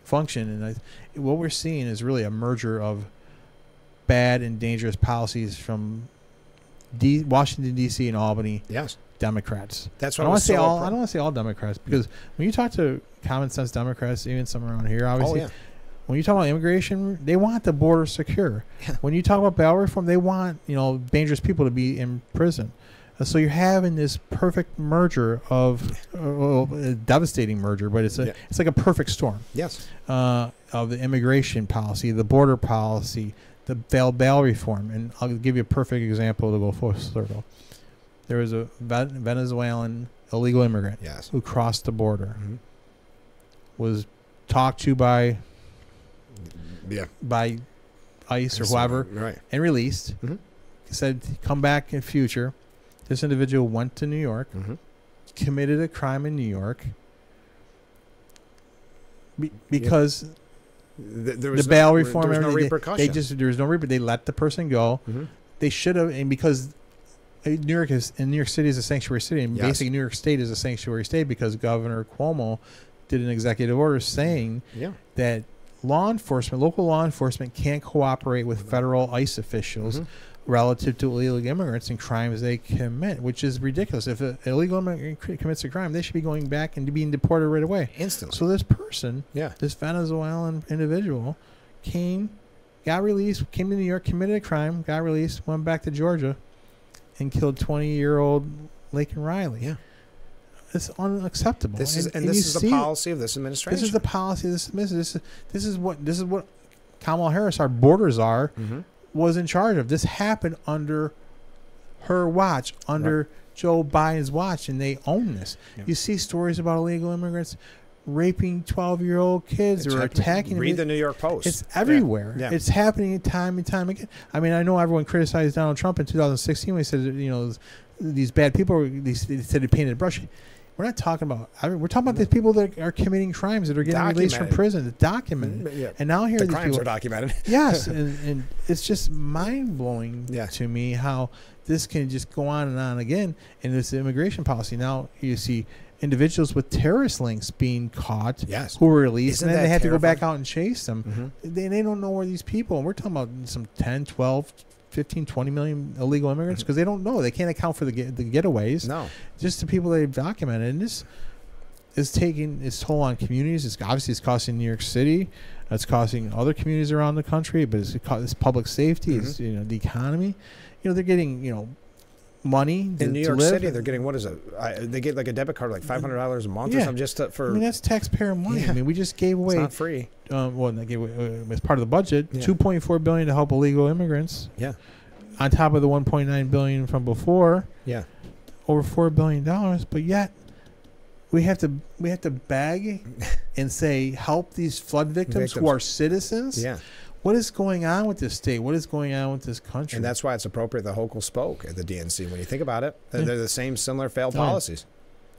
function, and I, what we're seeing is really a merger of bad and dangerous policies from D, Washington D.C. and Albany Yes. Democrats. That's I what don't I want to say so all. appro- I don't want to say all Democrats because when you talk to common sense Democrats, even some around here, Oh obviously, yeah. when you talk about immigration, they want the border secure. When you talk about bail reform, they want you know dangerous people to be in prison. And so you're having this perfect merger of uh, well, a devastating merger, but it's a Yeah. it's like a perfect storm Yes. uh, of the immigration policy, the border policy, the bail bail reform, and I'll give you a perfect example to go full circle. There was a Venezuelan illegal immigrant Yes. who crossed the border, Mhm. was talked to by Yeah. by ICE or whoever Right. and released. Mhm. Said come back in future. This individual went to New York, Mm-hmm. committed a crime in New York. Be- because Th- there the was bail no, reform, There was no they- repercussion. they, just there was no reper- They let the person go. Mhm. They should have, and because New York is and New York City is a sanctuary city, and Yes. basically New York State is a sanctuary state because Governor Cuomo did an executive order saying Yeah. that law enforcement, local law enforcement, can't cooperate with federal ICE officials Mhm. relative to illegal immigrants and crimes they commit, which is ridiculous. If an illegal immigrant commits a crime, they should be going back and being deported right away. Instantly. So this person, yeah. this Venezuelan individual, came, got released, came to New York, committed a crime, got released, went back to Georgia, and killed twenty-year-old Laken Riley. Yeah. It's unacceptable. This is And- and, and this is the see it. policy of this administration. This is the policy. This, this is this is this is what this is what Kamala Harris, our border czar, mm-hmm. was in charge of. This happened under her watch, under Joe Biden's watch, and they own this. Yeah. You see stories about illegal immigrants raping twelve-year-old kids or attacking. Read the. New York Post. It's everywhere. Yeah. It's happening time and time again. I mean, I know everyone criticized Donald Trump in 2016 when he said, you know, these bad people. These they said he painted a brush. We're not talking about. I mean, we're talking about these people that are committing crimes that are getting released from prison. It's documented. Mm, yeah. And now here the these crimes people. are documented. yes, and, and it's just mind blowing Yeah. to me how this can just go on and on again in this immigration policy. Now you see individuals with terrorist links being caught Yes. who were released Isn't and then they that have to go back out and chase them. Mhm. They, they don't know where these people, and we're talking about some 10, 12, 15, 20 million illegal immigrants because they don't know. They can't account for the, get, the getaways. Mm-hmm. No. Just the people they've documented. And this is taking its toll on communities. It's obviously it's costing New York City. It's costing other communities around the country, but it's, it's public safety. It's Mm-hmm. you know the economy. You know they're getting you know money In New York live. City, they're getting what is it? I, they get like a debit card, like five hundred dollars a month or something, just to, I mean that's taxpayer money. Yeah. I mean we just gave it's away not free. um, well, not gave away, uh, as part of the budget, Yeah. two point four billion to help illegal immigrants. Yeah. On top of the one point nine billion from before, Yeah. over four billion dollars. But yet, we have to we have to beg and say help these flood victims, who are citizens. Yeah. What is going on with this state? What is going on with this country? And that's why it's appropriate that Hochul spoke at the DNC. When you think about it, they're, they're the same similar failed policies.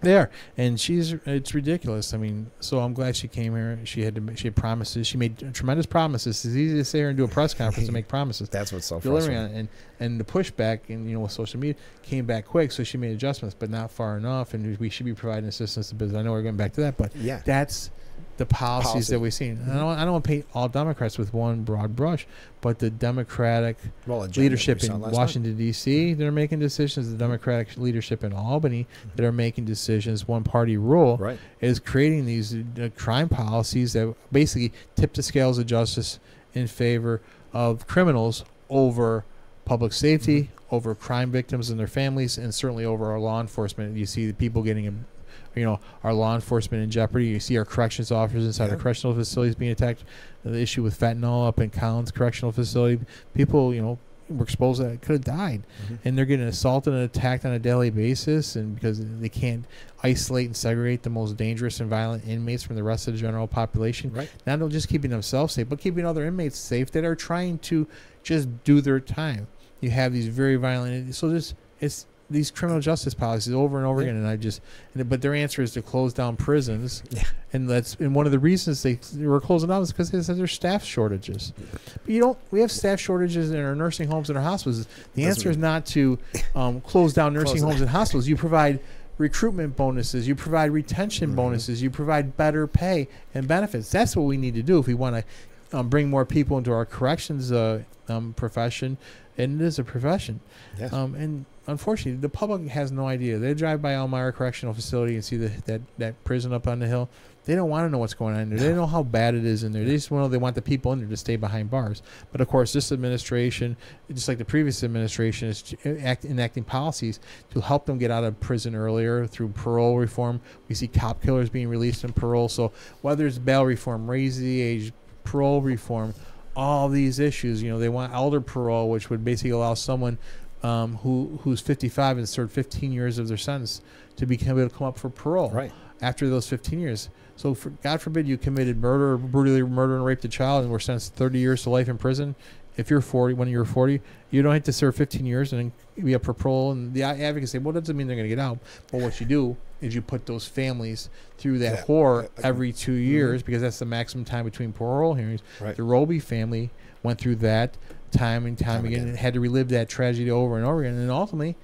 They are, and she's it's ridiculous. I mean, so I'm glad she came here. She had to, she had promises. She made tremendous promises. It's easy to sit here and do a press conference and make promises. That's what's so delivering frustrating. on it. And and the pushback and you know with social media came back quick, so she made adjustments, but not far enough. And we should be providing assistance to business. I know we're going back to that, but Yeah. that's the policies that we've seen. I don't I don't want to paint all Democrats with one broad brush, but the Democratic Well, leadership we in. Washington D.C. that are making decisions, the Democratic leadership in Albany that are making decisions, one party rule Right. is creating these uh, crime policies that basically tip the scales of justice in favor of criminals over public safety, over crime victims and their families, and certainly over our law enforcement. You see the people getting you know our law enforcement in jeopardy. You see our corrections officers inside Yeah. our correctional facilities being attacked. The issue with fentanyl up in Collins Correctional Facility, people you know were exposed that could have died, Mhm. and they're getting assaulted and attacked on a daily basis, and because they can't isolate and segregate the most dangerous and violent inmates from the rest of the general population Right. not only just keeping themselves safe, but keeping other inmates safe that are trying to just do their time. You have these very violent, so this it's these criminal justice policies over and over Yeah. again, and I just, and, but their answer is to close down prisons, Yeah. and that's and one of the reasons they, they were closing down is because they said there's staff shortages. But you don't, we have staff shortages in our nursing homes and our hospitals. The Doesn't answer is not to um, close down nursing Close homes and hospitals. You provide recruitment bonuses, you provide retention Mhm. bonuses, you provide better pay and benefits. That's what we need to do if we want to um, bring more people into our corrections uh, um, profession. And it is a profession. Yes. Um, and unfortunately, the public has no idea. They drive by Elmira Correctional Facility and see the, that that prison up on the hill. They don't want to know what's going on in there. They don't know how bad it is in there. They just want they want the people in there to stay behind bars. But of course, this administration, just like the previous administration, is uh, act, enacting policies to help them get out of prison earlier through parole reform. We see cop killers being released in parole. So whether it's bail reform, raise the age, parole reform, all these issues, you know, they want elder parole, which would basically allow someone um, who who's 55 and served 15 years of their sentence to be able to come up for parole Right. after those 15 years. So, for, God forbid you committed murder, brutally murder and raped a child, and were sentenced 30 years to life in prison. If you're 40, when you're 40, you don't have to serve 15 years and then be up for parole. And the advocates say, well, that doesn't mean they're going to get out. But what you do is you put those families through that Yeah. horror every 2 years because that's the maximum time between parole hearings. Right. The Roby family went through that time and time, Time again, again. and had to relive that tragedy over and over again. And ultimately,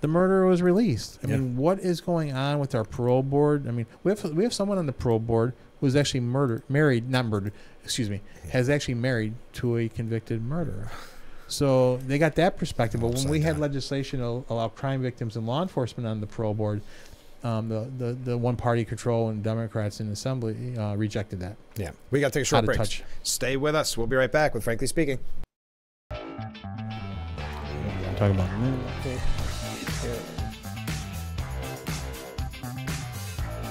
the murderer was released. I Yeah. mean, what is going on with our parole board? I mean, we have we have someone on the parole board who was actually murdered, married, not murdered, excuse me, has actually married to a convicted murderer. So they got that perspective. But when we had legislation to allow crime victims and law enforcement on the parole board, um, the, the the one party control and Democrats in the assembly uh, rejected that. Yeah. We got to take a short break. touch. Stay with us. We'll be right back with Frankly Speaking. Talking about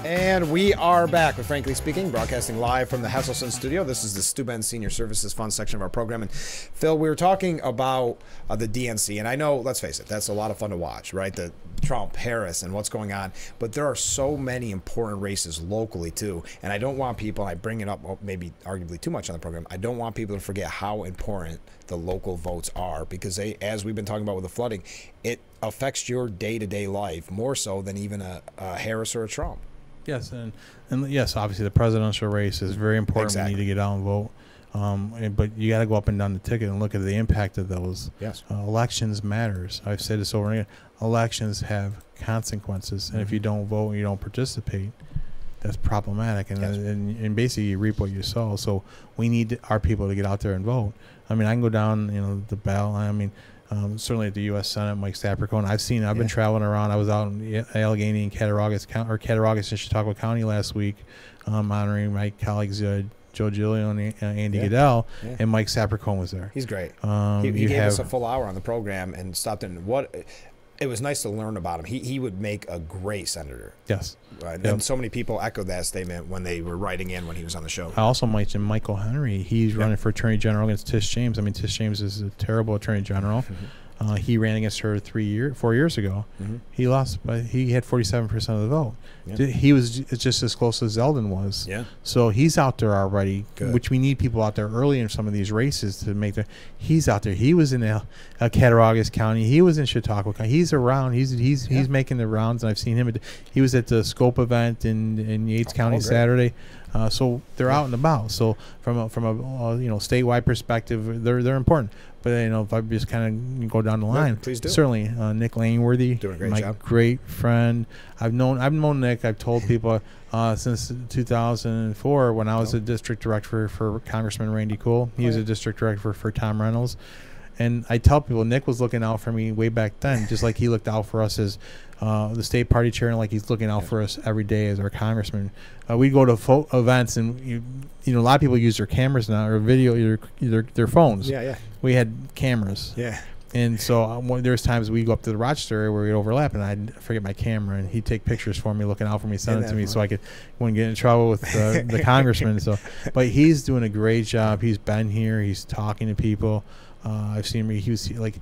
And we are back with Frankly Speaking, broadcasting live from the Hesselson studio. This is the Steuben Senior Services Fund section of our program. And Phil, we were talking about uh, the DNC, and I know, let's face it, that's a lot of fun to watch, right? The Trump, Harris, and what's going on. But there are so many important races locally, too. And I don't want people, I bring it up maybe arguably too much on the program, I don't want people to forget how important the local votes are because they, as we've been talking about with the flooding, it affects your day to day life more so than even a, a Harris or a Trump. Yes, and and yes, obviously the presidential race is very important. Exactly. We need to get out and vote. Um, and- but you got to go up and down the ticket and look at the impact of those. Yes. Uh, elections matters. I've said this over and again. Elections have consequences, and if you don't vote and you don't participate, that's problematic. And, Yes. and and basically you reap what you sow. So we need our people to get out there and vote. I mean, I can go down, you know, the bell. I mean, um, certainly at the U.S. Senate, Mike Sapraicone. I've seen. I've been traveling around. I was out in Allegany and Cattaraugus County, or Cattaraugus in Chautauqua County last week, um, honoring my colleagues uh, Joe Giglio and uh, Andy Yeah. Goodell, Yeah. and Mike Sapraicone was there. He's great. Um, he he gave have us a full hour on the program and stopped in. What it was nice to learn about him. He he would make a great senator. yes. Uh, Yep. And so many people echoed that statement when they were writing in when he was on the show. I also mentioned Michael Henry. He's Yeah. running for Attorney General against Tish James. I mean, Tish James is a terrible Attorney General. Mm-hmm. Uh, he ran against her three year, four years ago. Mhm. He lost, but he had forty seven percent of the vote. Yeah. He was j- just as close as Zeldin was. Yeah. So he's out there already, Good. which we need people out there early in some of these races to make the. He's out there. He was in uh, uh, Cattaraugus County. He was in Chautauqua County. He's around. He's he's Yeah. he's making the rounds, and I've seen him. At, he was at the Scope event in in Yates Oh, County great. Saturday. Uh, so they're out and about. So from a, from a uh, you know statewide perspective, they're they're important. But you know, if I just kind of go down the Yeah, line, please do. Certainly, uh, Nick Langworthy, Doing a great my job. great friend. I've known I've known Nick. I've told people uh, since 2004 when I was Oh. a district director for Congressman Randy Kuhl. He Oh, was yeah. a district director for Tom Reynolds. And I tell people Nick was looking out for me way back then, just like he looked out for us as uh, the state party chair, and like he's looking out for us every day as our congressman. Uh, we'd go to fo- events, and you, you know a lot of people use their cameras now or video, either, either their phones. Yeah. Yeah. We had cameras, Yeah. And so when- there's times we go up to the Rochester area where we overlap, and I'd forget my camera, and he'd take pictures for me, looking out for me, send it to me, so? I could wouldn't get in trouble with uh, the congressman. So, but he's doing a great job. He's been here. He's talking to people. Uh, I've seen him. He was like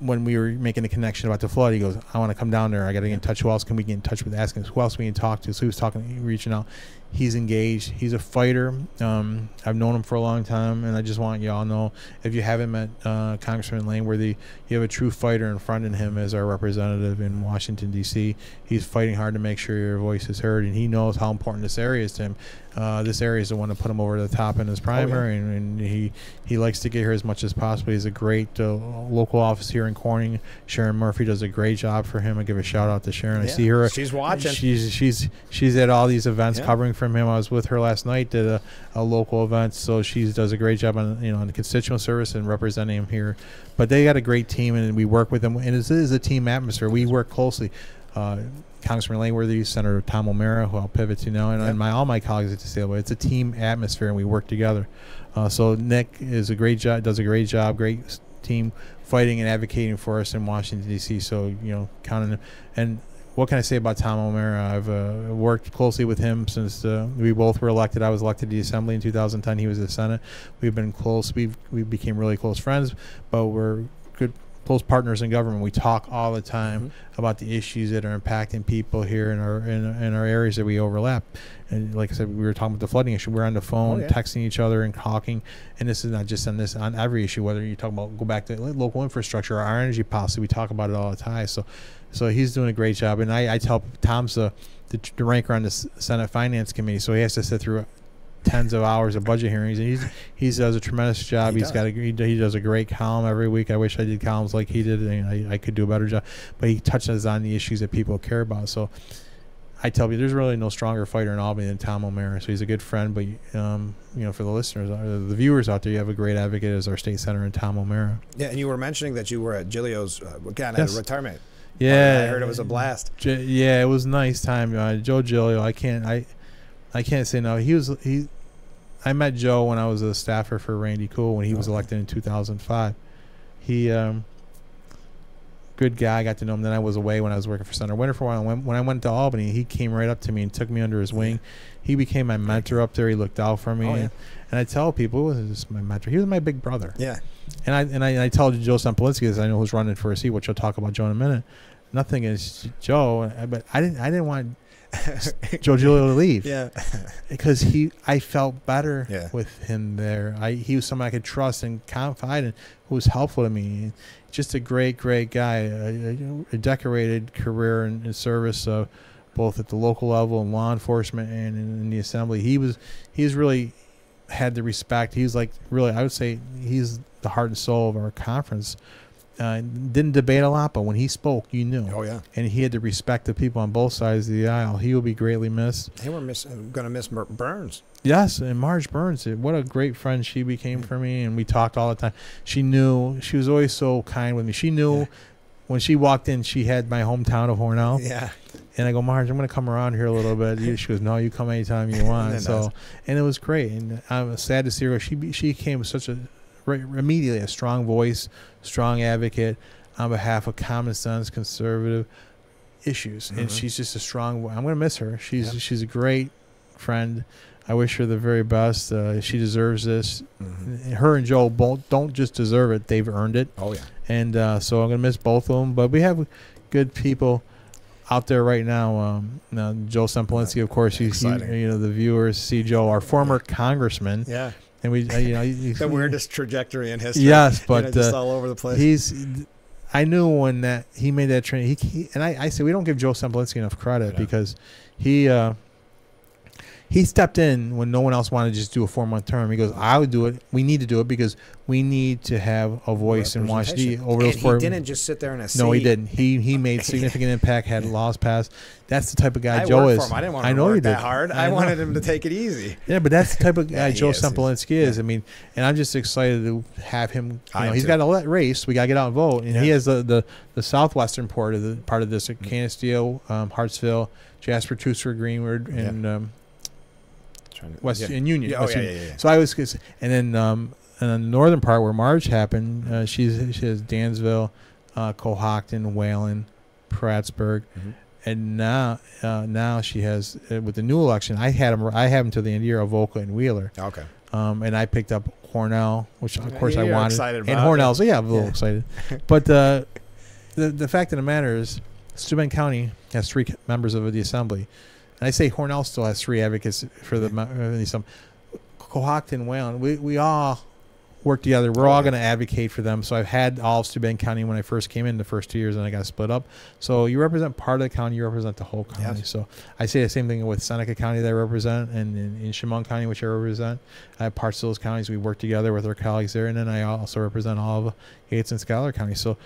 when we were making the connection about the flood. He goes, "I want to come down there. I got to get in touch. Who else can we get in touch with? Asking who else we can talk to." So he was talking, reaching out. He's engaged. He's a fighter. Um, I've known him for a long time, and I just want y'all to know if you haven't met uh, Congressman Langworthy, you have a true fighter in front of him as our representative in Washington D.C. He's fighting hard to make sure your voice is heard, and he knows how important this area is to him. Uh, this area is the one to put him over the top in his primary, and, and he he likes to get here as much as possible. He's a great uh, local office here in Corning. Sharon Murphy does a great job for him. I give a shout out to Sharon. I see her. she's watching. She's she's she's at all these events Yeah. covering from him. I was with her last night at a, a local event, so she does a great job on you know on the constituent service and representing him here. But they got a great team, and we work with them, and it is a team atmosphere. We work closely. Uh, Congressman Langworthy, Senator Tom O'Mara, who I'll pivot to now, and, Yep. and my all my colleagues at the sale. It's a team atmosphere, and we work together. Uh, so Nick is a great job, does a great job, great team fighting and advocating for us in Washington D.C. So you know, counting him. And what can I say about Tom O'Mara? I've uh, worked closely with him since uh, we both were elected. I was elected to the Assembly in 2010. He was the Senate. We've been close. We we became really close friends, but we're close partners in government. We talk all the time mm-hmm. about the issues that are impacting people here in our in, in our areas that we overlap. And like I said, we were talking about the flooding issue. We're on the phone, Oh, yeah. texting each other and talking. And this is not just on this on every issue. Whether you talk about go back to local infrastructure, or our energy policy, we talk about it all the time. So, so he's doing a great job. And I, I tell Tom's the, the, the ranker on the Senate Finance Committee, so he has to sit through tens of hours of budget hearings. And he's he does a tremendous job. He has got a, he, he does a great column every week. I wish I did columns like he did. And I, I could do a better job. But he touches on the issues that people care about. So I tell you, there's really no stronger fighter in Albany than Tom O'Mara. So he's a good friend. But um, you know, for the listeners, uh, the viewers out there, you have a great advocate as our state senator in Tom O'Mara. Yeah, and you were mentioning that you were at Giglio's uh, kind of Yes. retirement. Yeah, I heard it was a blast. J- yeah, it was a nice time. Uh, Joe Gilio, I can't, I, I can't say no. He was he. I met Joe when I was a staffer for Randy Kuhl when he was Okay. elected in 2005. He, um, good guy. I got to know him. Then I was away when I was working for Senator Winner for a while. When, when I went to Albany, he came right up to me and took me under his wing. He became my mentor up there. He looked out for me. Oh, yeah. and, and I tell people, he wasn't just my mentor. He was my big brother. Yeah, And I and I, and I tell Joe Sempolinski this. I know who's running for a seat, which I'll talk about Joe in a minute. Nothing is Joe, but I didn't. I didn't want Joe Giglio to leave yeah, because he. I felt better Yeah. with him there. I he was someone I could trust and confide in, who was helpful to me. Just a great, great guy. A, a- a decorated career in, in service, uh, both at the local level and law enforcement and in, in the assembly. He was. He's really had the respect. He's like really. I would say he's the heart and soul of our conference. Uh, didn't debate a lot, but when he spoke, you knew. oh yeah. And he had the respect of people on both sides of the aisle. He will be greatly missed. Hey, we're miss, going to miss Mer- Byrnes. Yes, and Marge Byrnes, eh, what a great friend she became for me, and we talked all the time. She knew she was always so kind with me. She knew Yeah. when she walked in, she had my hometown of Hornell, Yeah, and I go, Marge, I'm going to come around here a little bit. She goes, No, you come anytime you want. So, and it was great, and I'm sad to see her. She she became such a immediately a strong voice, strong advocate on behalf of common sense, conservative issues, and Mhm. she's just a strong. I'm going to miss her. She's she's a great friend. I wish her the very best. Uh, she deserves this. Mhm. Her and Joe both don't just deserve it; they've earned it. oh yeah. And uh, so I'm gonna miss both of them. But we have good people out there right now. Um, now Joe Sempolinski, of course, he's he, you know the viewers see Joe, our former congressman, Yeah, and we uh, you know the weirdest trajectory in history. Yes, You but know, just uh, all over the place. he's. I knew when that he made that train. He, he and I, I said we don't give Joe Sempolinski enough credit Yeah. because he uh, he stepped in when no one else wanted to just do a four month term. He goes, I would do it. We need to do it because we need to have a voice in Washington over those and four. he didn't just sit there in a seat. no, he didn't. He he made significant impact. Had laws passed. That's the type of guy I Joe is. I didn't want I know to you work that did. hard. I I, wanted him to take it easy. Yeah, but that's the type of guy he Joe is. He's- is. yeah. I mean, and I'm just excited to have him. You know, he's too. got to let race. We got to get out and vote, and he has the, the the southwestern part of the part of this: Mm. Canisteo, um, Hartsville, Jasper, Tusker, Greenwood, and um, Trying to- West yeah. and Union. Yeah, oh, West yeah, Union. yeah, yeah. So I was, and then um, and then the northern part where Marge happened, uh, she's she has Dansville, uh, Cohocton, Wayland, Prattsburgh, Mhm. and now uh, now she has uh, with the new election. I had them. I have them till the end of the year. Avoca and Wheeler, Okay. um, and I picked up Hornell, which of Yeah, course I wanted, excited and about it. Hornell. So yeah, I'm a little Yeah. excited. But uh, the the fact of the matter is, Steuben County has three members of the assembly, and I say Hornell still has three advocates for the, uh, the assembly. Cohocton, Wayland, we we all work together. We're all going to advocate for them. So I've had all of Steuben County when I first came in the first two years, and I got split up. So you represent part of the county, you represent the whole county. Yes. So I say the same thing with Seneca County that I represent, and in, in Chemung County, which I represent. I have parts of those counties. We work together with our colleagues there, and then I also represent all of Yates and Schuyler County. So.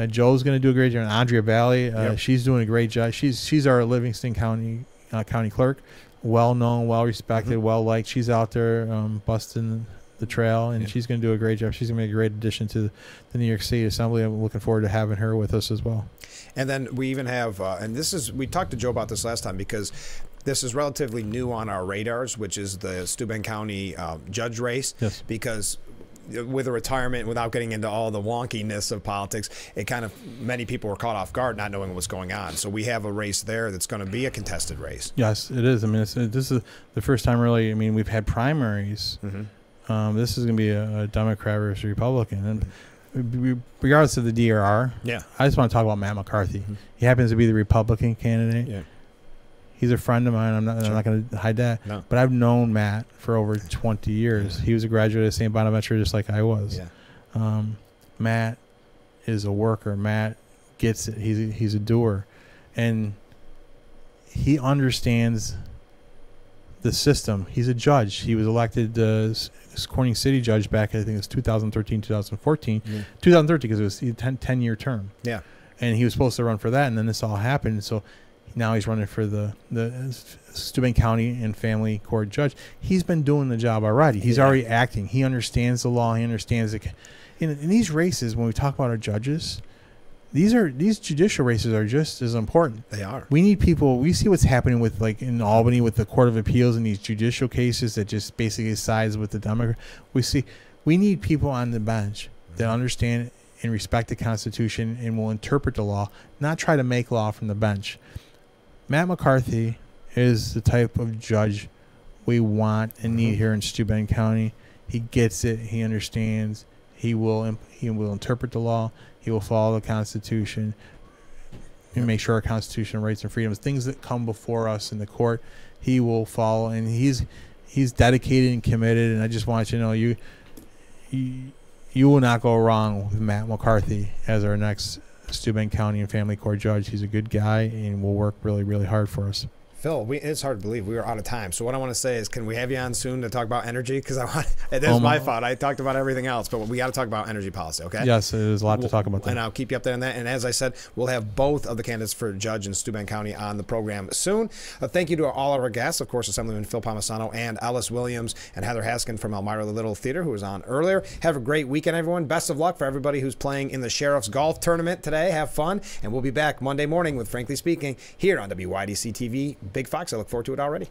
Uh, Joe's going to do a great job. And Andrea Bailey, uh, Yep. she's doing a great job. She's she's our Livingston County uh, county clerk, well known, well respected, Mhm. well liked. She's out there um, busting the trail, and Yeah. she's going to do a great job. She's going to be a great addition to the New York City Assembly. I'm looking forward to having her with us as well. And then we even have, uh, and this is, we talked to Joe about this last time because this is relatively new on our radars, which is the Steuben County uh, judge race. Yes. Because with a retirement, without getting into all the wonkiness of politics, it kind of many people were caught off guard not knowing what's going on. So we have a race there that's going to be a contested race. Yes, it is. I mean, it's, it, this is the first time really. I mean, we've had primaries. Mm-hmm. Um, this is going to be a, a Democrat versus Republican, and re- regardless of the DRR, Yeah. I just want to talk about Matt McCarthy. Mhm. He happens to be the Republican candidate. Yeah. He's a friend of mine. I'm not. Sure. I'm not going to hide that. No. But I've known Matt for over 20 years. He was a graduate of St. Bonaventure, just like I was. Yeah. Um, Matt is a worker. Matt gets it. He's a, he's a doer, and he understands the system. He's a judge. He was elected uh, s- s- Corning City judge back. I think it was 2013, 2014, Yeah. 2013 because it was a 10, 10 year term, Yeah. and he was supposed to run for that, and then this all happened. So now he's running for the the Steuben County and Family Court judge. He's been doing the job already. He's Yeah. already acting. He understands the law. He understands it. In, in these races, when we talk about our judges, these are these judicial races are just as important. They are. We need people. We see what's happening with like in Albany with the Court of Appeals and these judicial cases that just basically sides with the Democrat. We see we need people on the bench that mm-hmm. understand and respect the Constitution and will interpret the law, not try to make law from the bench. Matt McCarthy is the type of judge we want and need Mhm. here in Steuben County. He gets it. He understands. He will. imp- He will interpret the law. He will follow the Constitution and make sure our Constitution, rights, and freedoms, things that come before us in the court, he will follow. And he's he's dedicated and committed. And I just want you to know you you, you will not go wrong with Matt McCarthy as our next Steuben County and Family Court judge. He's a good guy and will work really, really hard for us. Phil, we, it's hard to believe we are out of time. So what I want to say is, can we have you on soon to talk about energy? Because I want. That's Um, my fault. I talked about everything else, but we got to talk about energy policy. Okay. Yes, there's a lot to We'll- talk about And. I'll keep you updated on that. And as I said, we'll have both of the candidates for judge in Steuben County on the program soon. Uh, thank you to all of our guests, of course, Assemblyman Phil Palmesano and Alice Williams and Heather Haskin from Elmira the Little Theater, who was on earlier. Have a great weekend, everyone. Best of luck for everybody who's playing in the Sheriff's Golf Tournament today. Have fun. And we'll be back Monday morning with Frankly Speaking here on WYDC TV. Big Fox. I look forward to it already.